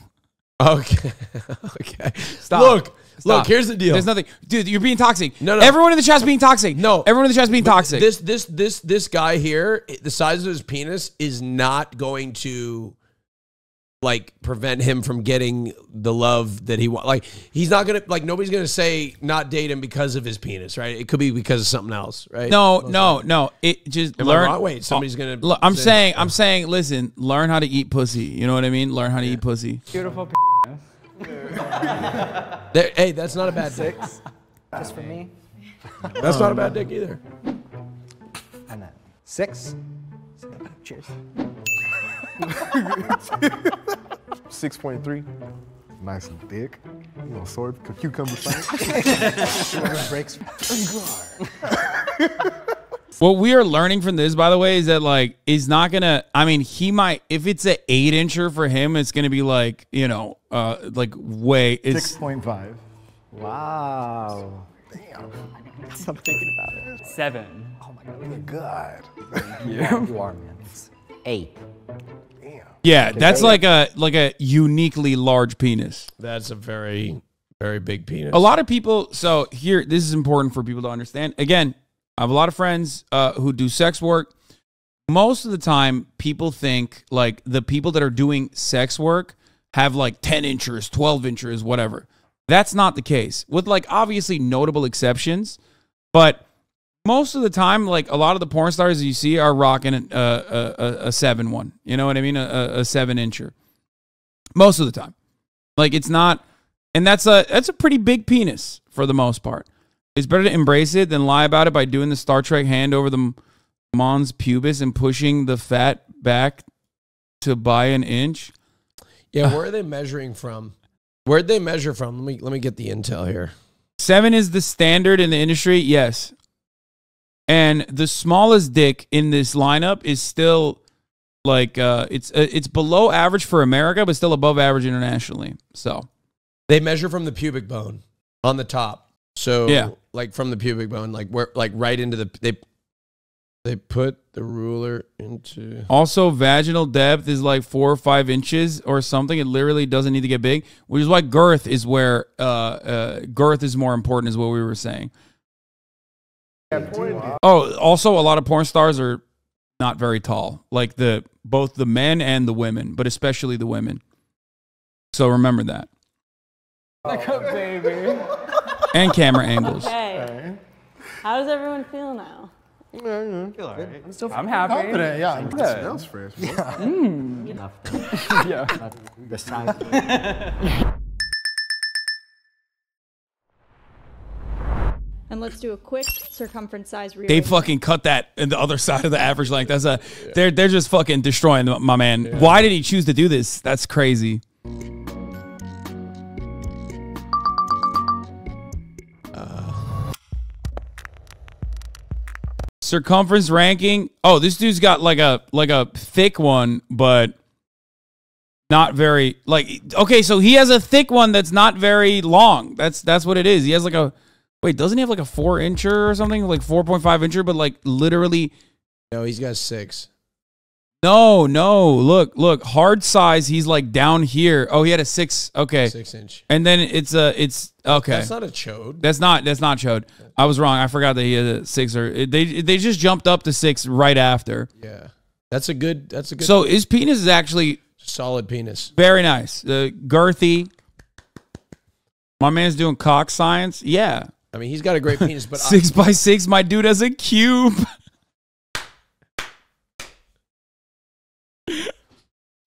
Okay. okay. Stop. Look, Stop. look. Here's the deal. There's nothing, dude. You're being toxic. No, no. Everyone in the chat's being toxic. No. everyone in the chat's being toxic. This this this this guy here, the size of his penis is not going to like prevent him from getting the love that he wants. Like he's not gonna like nobody's gonna say not date him because of his penis, right? It could be because of something else, right? No, no, no. It just Am I learn. wrong? Wait, somebody's oh, gonna Look, I'm say- saying, I'm saying, listen, learn how to eat pussy. You know what I mean? Learn how to eat pussy. Beautiful p- There- hey, that's not a bad dick. Just for me. That's not a bad dick either. And then six. Cheers. Six point three. Nice and thick. You know, sword cucumber size. Breaks. What we are learning from this, by the way, is that like he's not gonna. I mean, he might if it's an eight incher for him, it's gonna be like you know, uh, like way it's 6.5. Wow. I'm thinking about it. Seven. Oh my god. You are, man. It's Eight. yeah, that's like a like a uniquely large penis. That's a very Very big penis. A lot of people. So here, this is important for people to understand. Again, I have a lot of friends uh, who do sex work. Most of the time, people think like the people that are doing sex work have like 10 inches, 12 inches, whatever. That's not the case, with like obviously notable exceptions. But most of the time, like a lot of the porn stars you see are rocking a, uh, a, a, a seven one. You know what I mean? A, a, a seven incher. Most of the time, like it's not, and that's a that's a pretty big penis for the most part. It's better to embrace it than lie about it by doing the Star Trek hand over the mons pubis and pushing the fat back to by an inch. Yeah, where are they measuring from? Where'd they measure from? Let me let me get the intel here. Seven is the standard in the industry, yes. And the smallest dick in this lineup is still like uh, it's uh, it's below average for America, but still above average internationally. So They measure from the pubic bone on the top. So Yeah. like from the pubic bone, like where like right into the they they put the ruler into also vaginal depth is like four or five inches or something. It literally doesn't need to get big, which is why girth is where uh, uh, girth is more important, is what we were saying. Oh, also a lot of porn stars are not very tall, like the both the men and the women, but especially the women. So remember that. Like oh, a baby. And camera angles. Okay. How does everyone feel now? feel alright. I'm still I'm happy. confident. Yeah, I'm Good. good. Smells fresh. Yeah. Hmm. The size. And let's do a quick circumference size rearrangement. They fucking cut that in the other side of the average length. That's a they're they're just fucking destroying my man. Why did he choose to do this? That's crazy. Uh. Circumference ranking. Oh, this dude's got like a like a thick one, but not very like okay, so he has a thick one that's not very long. That's that's what it is. He has like a wait, doesn't he have like a four incher or something? Like four point five incher, but like literally No, he's got six. no, no. Look, look, hard size, he's like down here. Oh, he had a six. Okay. Six inch. And then it's a it's okay. That's not a chode. That's not that's not chode. I was wrong. I forgot that he had a six or they they just jumped up to six right after. Yeah. That's a good that's a good So his penis is actually solid penis. very nice. Uh, girthy. My man's doing cock science. Yeah. I mean, he's got a great penis, but I- six by six. My dude has a cube.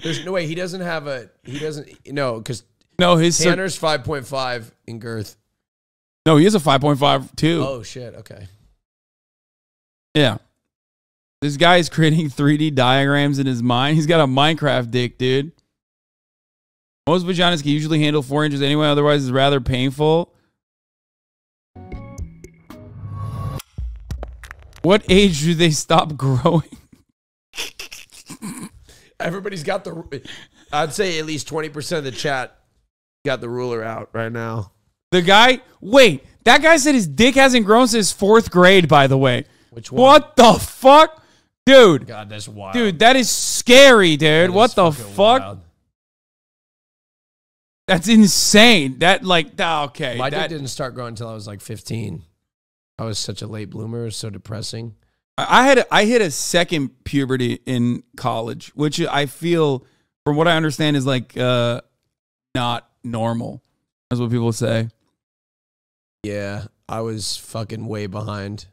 there's no way he doesn't have a he doesn't no because No, his Tanner's five point five in girth. no, he is a five point five too. Oh shit. Okay. Yeah. This guy is creating 3D diagrams in his mind. He's got a Minecraft dick, dude. Most vaginas can usually handle four inches anyway, otherwise, it's rather painful. What age do they stop growing? Everybody's got the. I'd say at least twenty percent of the chat got the ruler out right now. The guy, wait, that guy said his dick hasn't grown since fourth grade, by the way. Which one? What the fuck? Dude, God, that's wild. dude, that is scary, dude. That what the fuck? wild. That's insane. That like okay. My that, dick didn't start growing until I was like fifteen. I was such a late bloomer. It was so depressing. I had a, I hit a second puberty in college, which I feel, from what I understand, is like uh, not normal. That's what people say. Yeah, I was fucking way behind.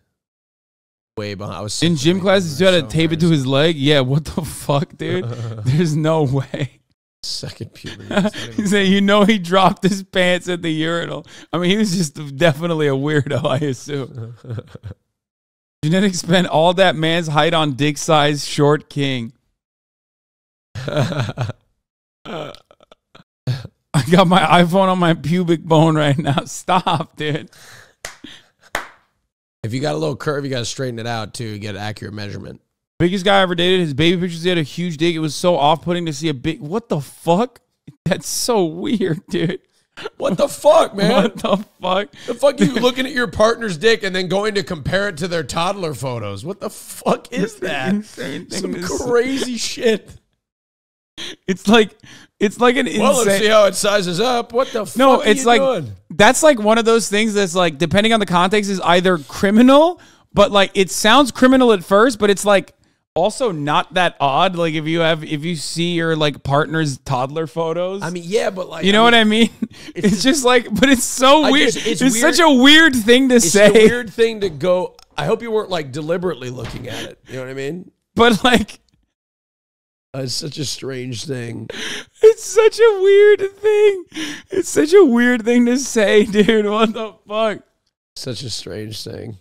Way behind. I was so In gym classes, you had to so tape it to his leg. Yeah, what the fuck, dude? There's no way. Second puberty. He said, you know, he dropped his pants at the urinal. I mean, he was just definitely a weirdo, I assume. Genetics spent all that man's height on dick size, short king. I got my iPhone on my pubic bone right now. Stop, dude. if you got a little curve, you got to straighten it out too. Get an accurate measurement. Biggest guy I ever dated. His baby pictures. He had a huge dick. It was so off-putting to see a big. What the fuck? That's so weird, dude. What the fuck, man? What the fuck? The fuck are you looking at your partner's dick and then going to compare it to their toddler photos? What the fuck is that? Insane thing Some say. crazy shit. It's like it's like an Well, let's see how it sizes up. What the no, it's like doing? that's like one of those things that's like depending on the context is either criminal, but like it sounds criminal at first, but it's like also not that odd. Like if you have if you see your like partner's toddler photos. I mean, yeah, but like you know what I mean? It's, just like, but it's so I weird. just- it's it's such a weird thing to It's say. a weird thing to go. I hope you weren't like deliberately looking at it. You know what I mean? But like, Uh, it's such a strange thing. it's such a weird thing. It's such a weird thing to say, dude. What the fuck? Such a strange thing.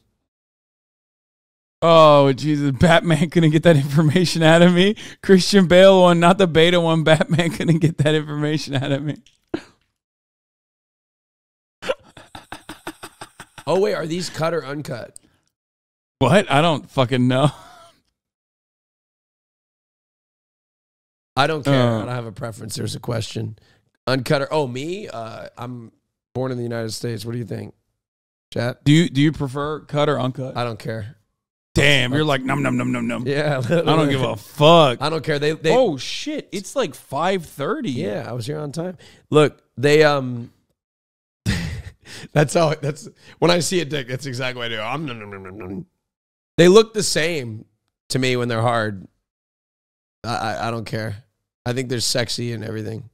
Oh Jesus! Batman couldn't get that information out of me. Christian Bale one, not the beta one. Batman couldn't get that information out of me. Oh wait, are these cut or uncut? What? I don't fucking know. I don't care. Uh. I don't have a preference. There's a question. Uncut or oh me? Uh, I'm born in the United States. What do you think, chat? Do you do you prefer cut or uncut? I don't care. Damn, you're like num num num num num. Yeah, I don't give a fuck. I don't care. They, they oh shit! It's like five thirty. Yeah, I was here on time. Look, they um that's how that's when I see a dick, that's exactly what I do. I'm nom, nom, nom, nom. They look the same to me when they're hard. I I, I don't care. I think they're sexy and everything.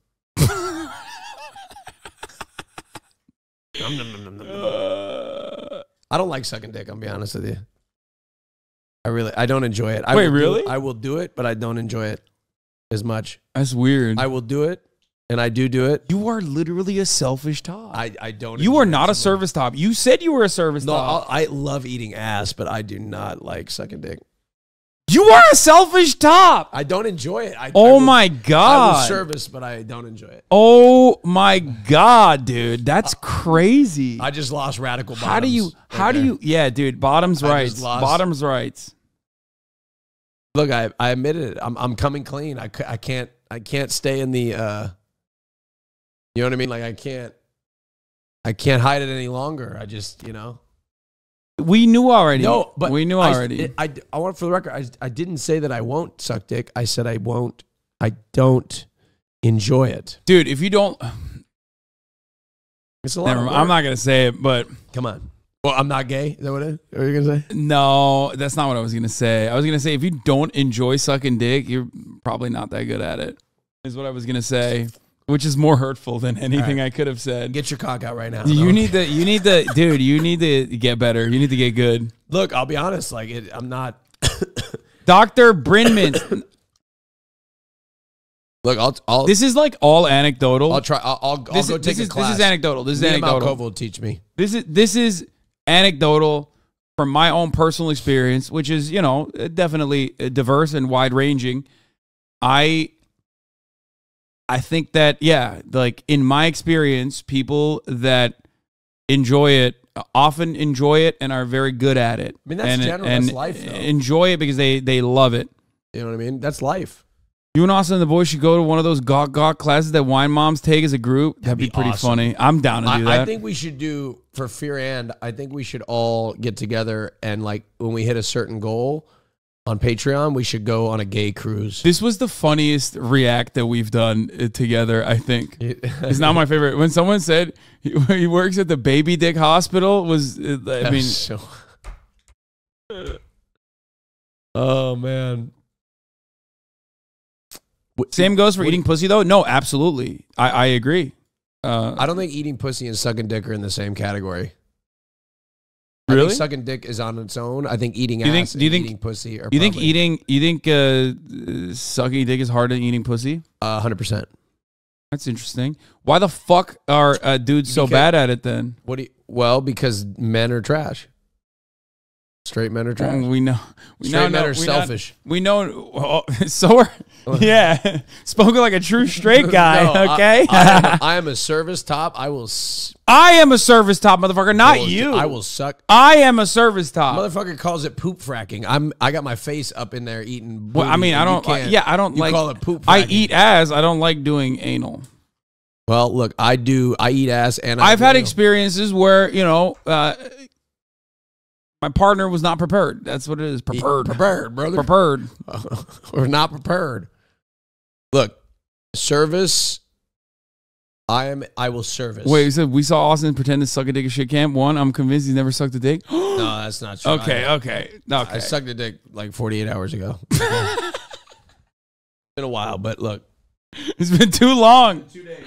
Nom, nom, nom, nom. I don't like sucking dick, I'll be honest with you. I really I don't enjoy it. I Wait, will do- really? I will do it, but I don't enjoy it as much. That's weird. I will do it, and I do do it. you are literally a selfish top. I, I don't. you are enjoy it not a so much. service top. You said you were a service No, top. I'll, I love eating ass, but I do not like sucking dick. you are a selfish top. I don't enjoy it. I, Oh I will- my I will god. service, but I don't enjoy it. Oh my god, dude, that's crazy. I just lost radical. how do you? right How do there. you? Yeah, dude, bottoms I just rights. lost- Bottoms rights. Look? I I admitted it. I'm I'm coming clean. I, I can't I can't stay in the. uh You know what I mean? Like I can't. I can't hide it any longer. I just you know. We knew already. No, but we knew I- already. I, I, want for the record. I, I didn't say that I won't suck dick. I said I won't. I don't enjoy it. dude, if you don't, It's a lot. never I'm not gonna say it, but Come on. Well, I'm not gay. Is that what, it, what are you gonna say? no, that's not what I was gonna say. I was gonna say if you don't enjoy sucking dick, you're probably not that good at it. Is what I was gonna say, which is more hurtful than anything I could have said. Get your cock out right now. You though. need to, you need to, dude. You need to get better. You need to get good. look. I'll be honest. Like it, I'm not. Doctor Brinman. Look, I'll I'll this is like all anecdotal. I'll try. I'll, I'll, I'll this go is, take this a is, class. This is anecdotal. This is Me and anecdotal. Malkova will teach me. This is this is anecdotal from my own personal experience, which is you know definitely uh, diverse and wide ranging. I I think that yeah, like in my experience, people that enjoy it uh, often enjoy it and are very good at it. I mean, that's and, general. and That's life, though. Enjoy it because they they love it. You know what I mean? That's life. You and Austin and the boys should go to one of those gawk gawk classes that wine moms take as a group. That'd, be, be pretty awesome. funny. I'm down to do I, that. I think we should do for Fear&. I think we should all get together and like when we hit a certain goal on Patreon, we should go on a gay cruise. This was the funniest react that we've done uh, together. I think it's not my favorite. When someone said he, he works at the baby dick hospital, was uh, I That mean, was so- oh man. Same goes for eating pussy though. No, absolutely, I, I agree. Uh, I don't think eating pussy and sucking dick are in the same category. I Really? think sucking dick is on its own. I think eating Do you think- ass do you and think- eating pussy are you think probably- eating you think uh, sucking dick is harder than eating pussy? Uh, 100%. That's interesting. Why the fuck are uh, dudes so Because- bad at it then? What do you, well, because men are trash. Straight men are trash. We know. We Straight now men know- are we selfish. we know. oh, so are. Yeah. Spoken like a true straight guy. No, okay. I, am, I am a service top. I will. s- I am a service top motherfucker, not I will- you. I will suck. I am a service top. Motherfucker calls it poop fracking. I'm. I got my face up in there eating. Well, I mean, I don't. Like, yeah, I don't You like. call it poop. I eat ass. I don't like doing anal. Well, look, I do. I eat ass, and I I've do had anal. experiences where you know. Uh, my partner was not prepared. That's what it is. Prepared. Prepared, brother. Prepared. We're not prepared. Look, Service. I am. I will service. Wait, you said we saw Austin pretend to suck a dick at shit camp. One, I'm convinced he's never sucked a dick. no, that's not true. Okay, I- okay, okay. I sucked a dick like 48 hours ago. It's been a while, but look, It's been too long. Two days.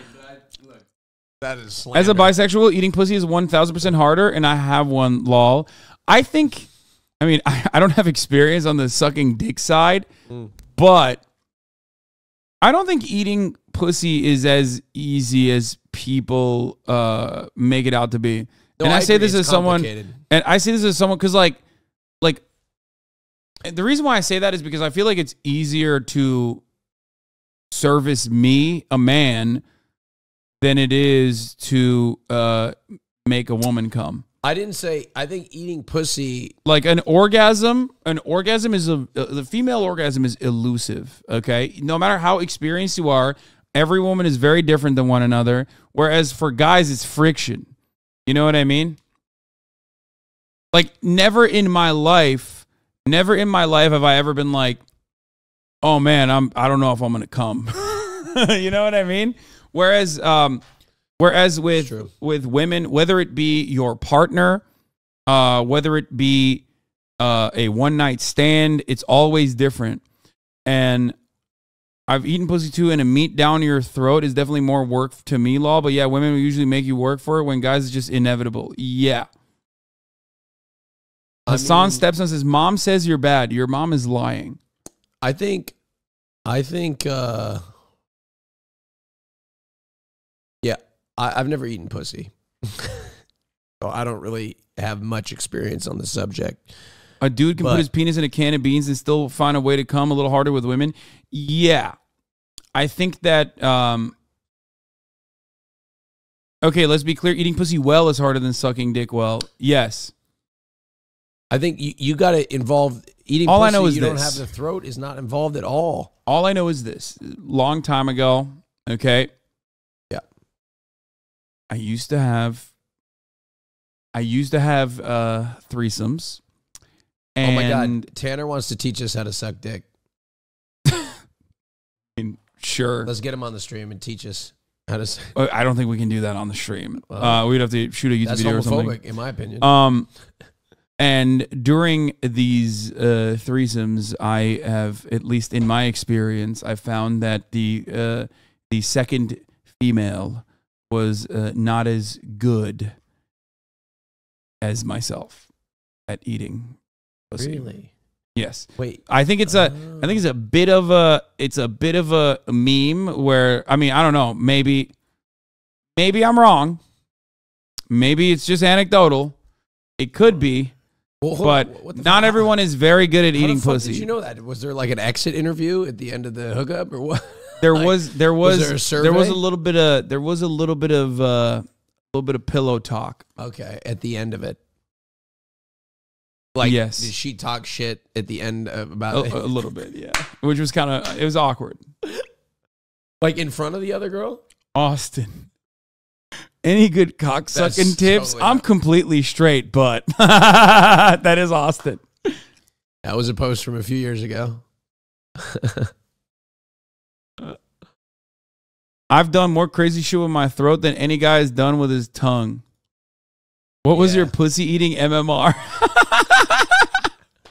that is As a bisexual, eating pussy is 1000% harder, and I have one, lol. I think, I mean, I, I don't have experience on the sucking dick side, Mm. but I don't think eating pussy is as easy as people uh, make it out to be. No, and I, I say this as someone, and I say this as someone because, like, like, the reason why I say that is because I feel like it's easier to service me, a man, than it is to uh, make a woman come. I didn't say. I think eating pussy. Like an orgasm, an orgasm is a uh, the female orgasm is elusive. Okay, no matter how experienced you are, every woman is very different than one another. Whereas for guys, it's friction. You know what I mean? Like never in my life, never in my life have I ever been like, oh man, I'm I don't know if I'm gonna come. you know what I mean? Whereas um whereas with with women, whether it be your partner, uh, whether it be uh, a one night stand, it's always different. And I've eaten pussy too, and a meat down your throat is definitely more work to me, law. But yeah, women usually make you work for it when guys is just inevitable. Yeah. I Hasan's mean- stepson says, "Mom says you're bad. Your mom is lying." I think. I think. uh I, I've never eaten pussy, so I don't really have much experience on the subject. A dude can But- put his penis in a can of beans and still find a way to come a little harder with women. Yeah. I think that um Okay, let's be clear. Eating pussy well is harder than sucking dick well. Yes. I think you, you got to involve eating. All I know is you this. don't have the throat is not involved at all. All I know is this. Long time ago, okay? I used to have I used to have uh threesomes. oh my god, Tanner wants to teach us how to suck dick. I mean, sure. Let's get him on the stream and teach us how to. Suck. Uh, I don't think we can do that on the stream. Well, uh, we'd have to shoot a YouTube video or something. homophobic, in my opinion. Um, and during these uh, threesomes, I have, at least in my experience, I found that the uh, the second female was uh, not as good as myself at eating. Pussy. Really? Yes. Wait. I think it's a I think it's a bit of a it's a bit of a meme where I mean, I don't know, maybe maybe I'm wrong. Maybe it's just anecdotal. It could be. Well, on. but not everyone is very good at How eating fuck pussy. Did you know that? Was there like an exit interview at the end of the hookup or what? there Like, was there was, there a there was a little bit of there was a little bit of uh, a little bit of pillow talk. Okay, at the end of it. Like, Yes. did she talk shit at the end of, about it? a little bit, yeah. Which was kind of it was awkward. like in front of the other girl? Austin. Any good cock sucking tips? totally I'm completely straight, but that is Austin. That was a post from a few years ago. I've done more crazy shit with my throat than any guy has done with his tongue. What was your pussy eating MMR?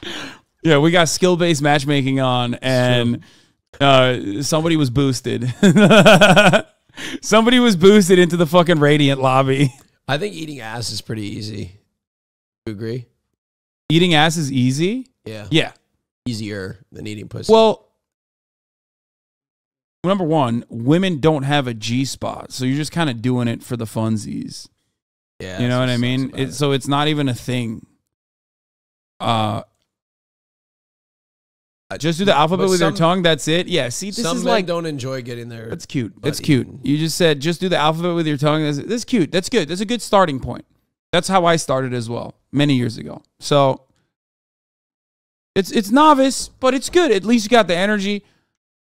yeah, we got skill based matchmaking on, and uh, somebody was boosted. somebody was boosted into the fucking Radiant lobby. I think eating ass is pretty easy. You agree? Eating ass is easy. Yeah. Yeah. Easier than eating pussy. Well, number one, women don't have a G spot, so you're just kind of doing it for the funsies. yeah. you know what I mean? It, so it's not even a thing. Uh, just do the alphabet but with your tongue. That's it. Yeah. See, this Some is men like don't enjoy getting there. that's cute. It's cute. You just said just do the alphabet with your tongue. That's, that's cute. That's good. That's a good starting point. That's how I started as well many years ago. So it's it's novice, but it's good. At least you got the energy.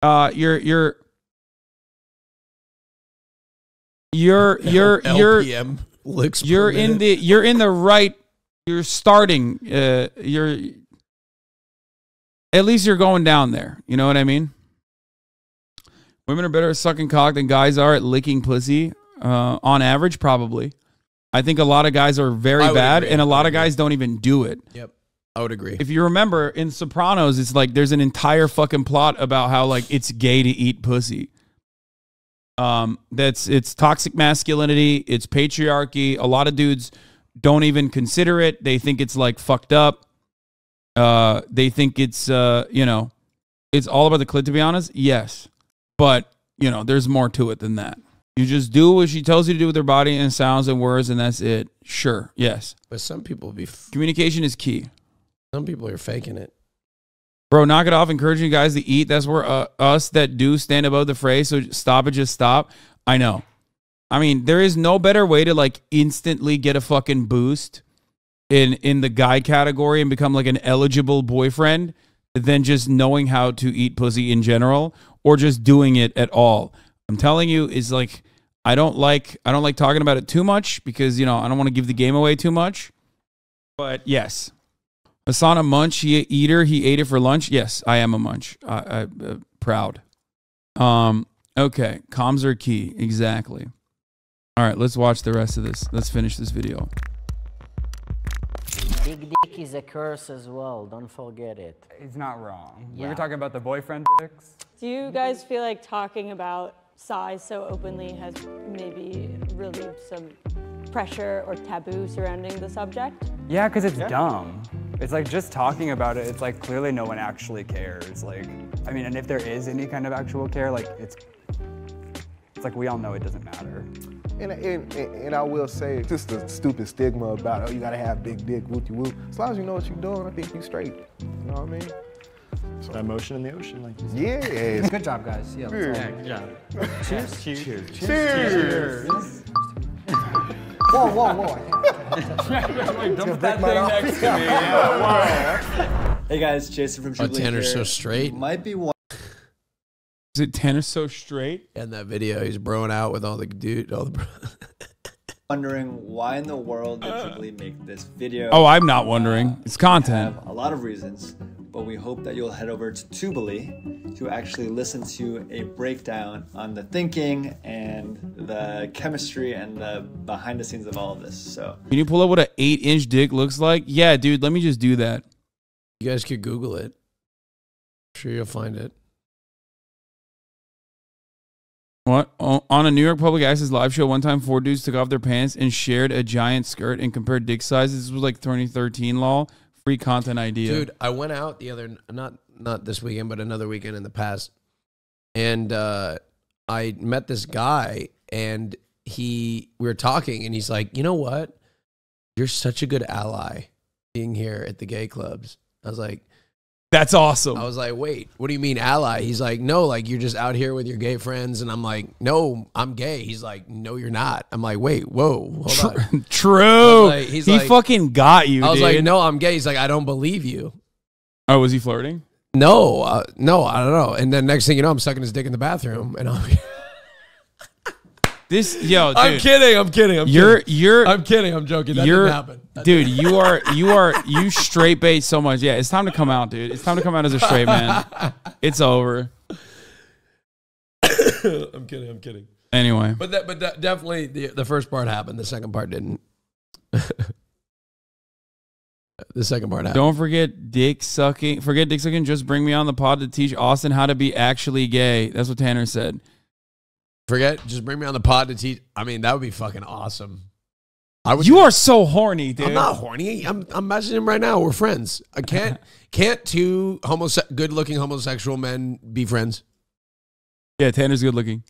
Uh, you're you're you're you're you're LPM licks you're in minute. the you're in the right. You're starting. Uh, you're at least you're going down there. You know what I mean? Women are better at sucking cock than guys are at licking pussy. Uh, on average, probably. I think a lot of guys are very bad, agree. and a lot of guys don't even do it. Yep. I would agree. If you remember in Sopranos, it's like there's an entire fucking plot about how like it's gay to eat pussy. Um, that's it's toxic masculinity, it's patriarchy. A lot of dudes don't even consider it. They think it's like fucked up. Uh, they think it's uh, you know, it's all about the clit. To be honest, yes, but you know, there's more to it than that. You just do what she tells you to do with her body and sounds and words, and that's it. Sure, yes. But some people be f- Communication is key. some people are faking it. Bro, knock it off. Encouraging you guys to eat. That's where uh, us that do stand above the fray. So stop it, just stop. I know. I mean, there is no better way to like instantly get a fucking boost in in the guy category and become like an eligible boyfriend than just knowing how to eat pussy in general or just doing it at all. I'm telling you, is like I don't like I don't like talking about it too much because you know I don't want to give the game away too much. But yes, Asana Munch, he a eater. He ate it for lunch. Yes, I am a munch. I, I uh, proud. Um. Okay, comms are key. Exactly. All right, let's watch the rest of this. Let's finish this video. Big dick is a curse as well. Don't forget it. It's not wrong. We were talking about the boyfriend pics. Do you guys feel like talking about size so openly has maybe relieved some pressure or taboo surrounding the subject? Yeah, because it's dumb. It's like just talking about it, it's like clearly no one actually cares. Like, I mean, and if there is any kind of actual care, like it's, it's like we all know it doesn't matter. And, and, and I will say, just the stupid stigma about, oh, you gotta have big dick, whoop whoop. As long as you know what you're doing, I think you straight. You know what I mean? That motion in the ocean, like you said. Yeah. Good job, guys. Yeah. let's all- Good job. Cheers. Cheers. Cheers. Whoa, whoa, whoa. Dump that thing next to me. Hey guys, Jason from Oh, Jubilee Tanner's here. so straight. Might be one. Is it Tanner so straight? In that video, he's broing out with all the dude, all the. Wondering why in the world did Jubilee make this video. Oh, I'm not wondering. It's content. have a lot of reasons, but we hope that you'll head over to Jubilee to actually listen to a breakdown on the thinking and the chemistry and the behind the scenes of all of this. So Can you pull up what an eight inch dick looks like? Yeah, dude. Let me just do that. you guys could Google it. I'm sure you'll find it. What? On a New York Public Access live show, one time four dudes took off their pants and shared a giant skirt and compared dick sizes. This was like 2013 law. Free content idea. Dude, I went out the other not not this weekend, but another weekend in the past, and uh, I met this guy, and he we were talking, and he's like, you know what, you're such a good ally being here at the gay clubs. I was like, That's awesome. I was like, wait, what do you mean ally? He's like, no, like you're just out here with your gay friends, and I'm like, no, I'm gay. He's like, no, you're not. I'm like, wait, whoa, hold on. True. like- he like- fucking got you. I was dude. like, no, I'm gay. He's like, I don't believe you. Oh, was he flirting? No, uh, no, I don't know. And then next thing you know, I'm sucking his dick in the bathroom, and I'm. This yo, dude. I'm kidding. I'm kidding. I'm you're kidding. you're I'm kidding. I'm joking. That you're didn't happen. That dude. You are you are you straight bait so much. Yeah, it's time to come out, dude. It's time to come out as a straight man. It's over. I'm kidding. I'm kidding. Anyway, But that, but that definitely the the first part happened. The second part didn't. the second part happened. don't forget dick sucking. Forget dick sucking. Just bring me on the pod to teach Austin how to be actually gay. That's what Tanner said. Forget. Just bring me on the pod to teach. I mean, that would be fucking awesome. I would. You are so horny, dude. I'm not horny. I'm I'm messaging him right now. We're friends. I can't can't two homose- good looking homosexual men be friends? Yeah, Tanner's good looking.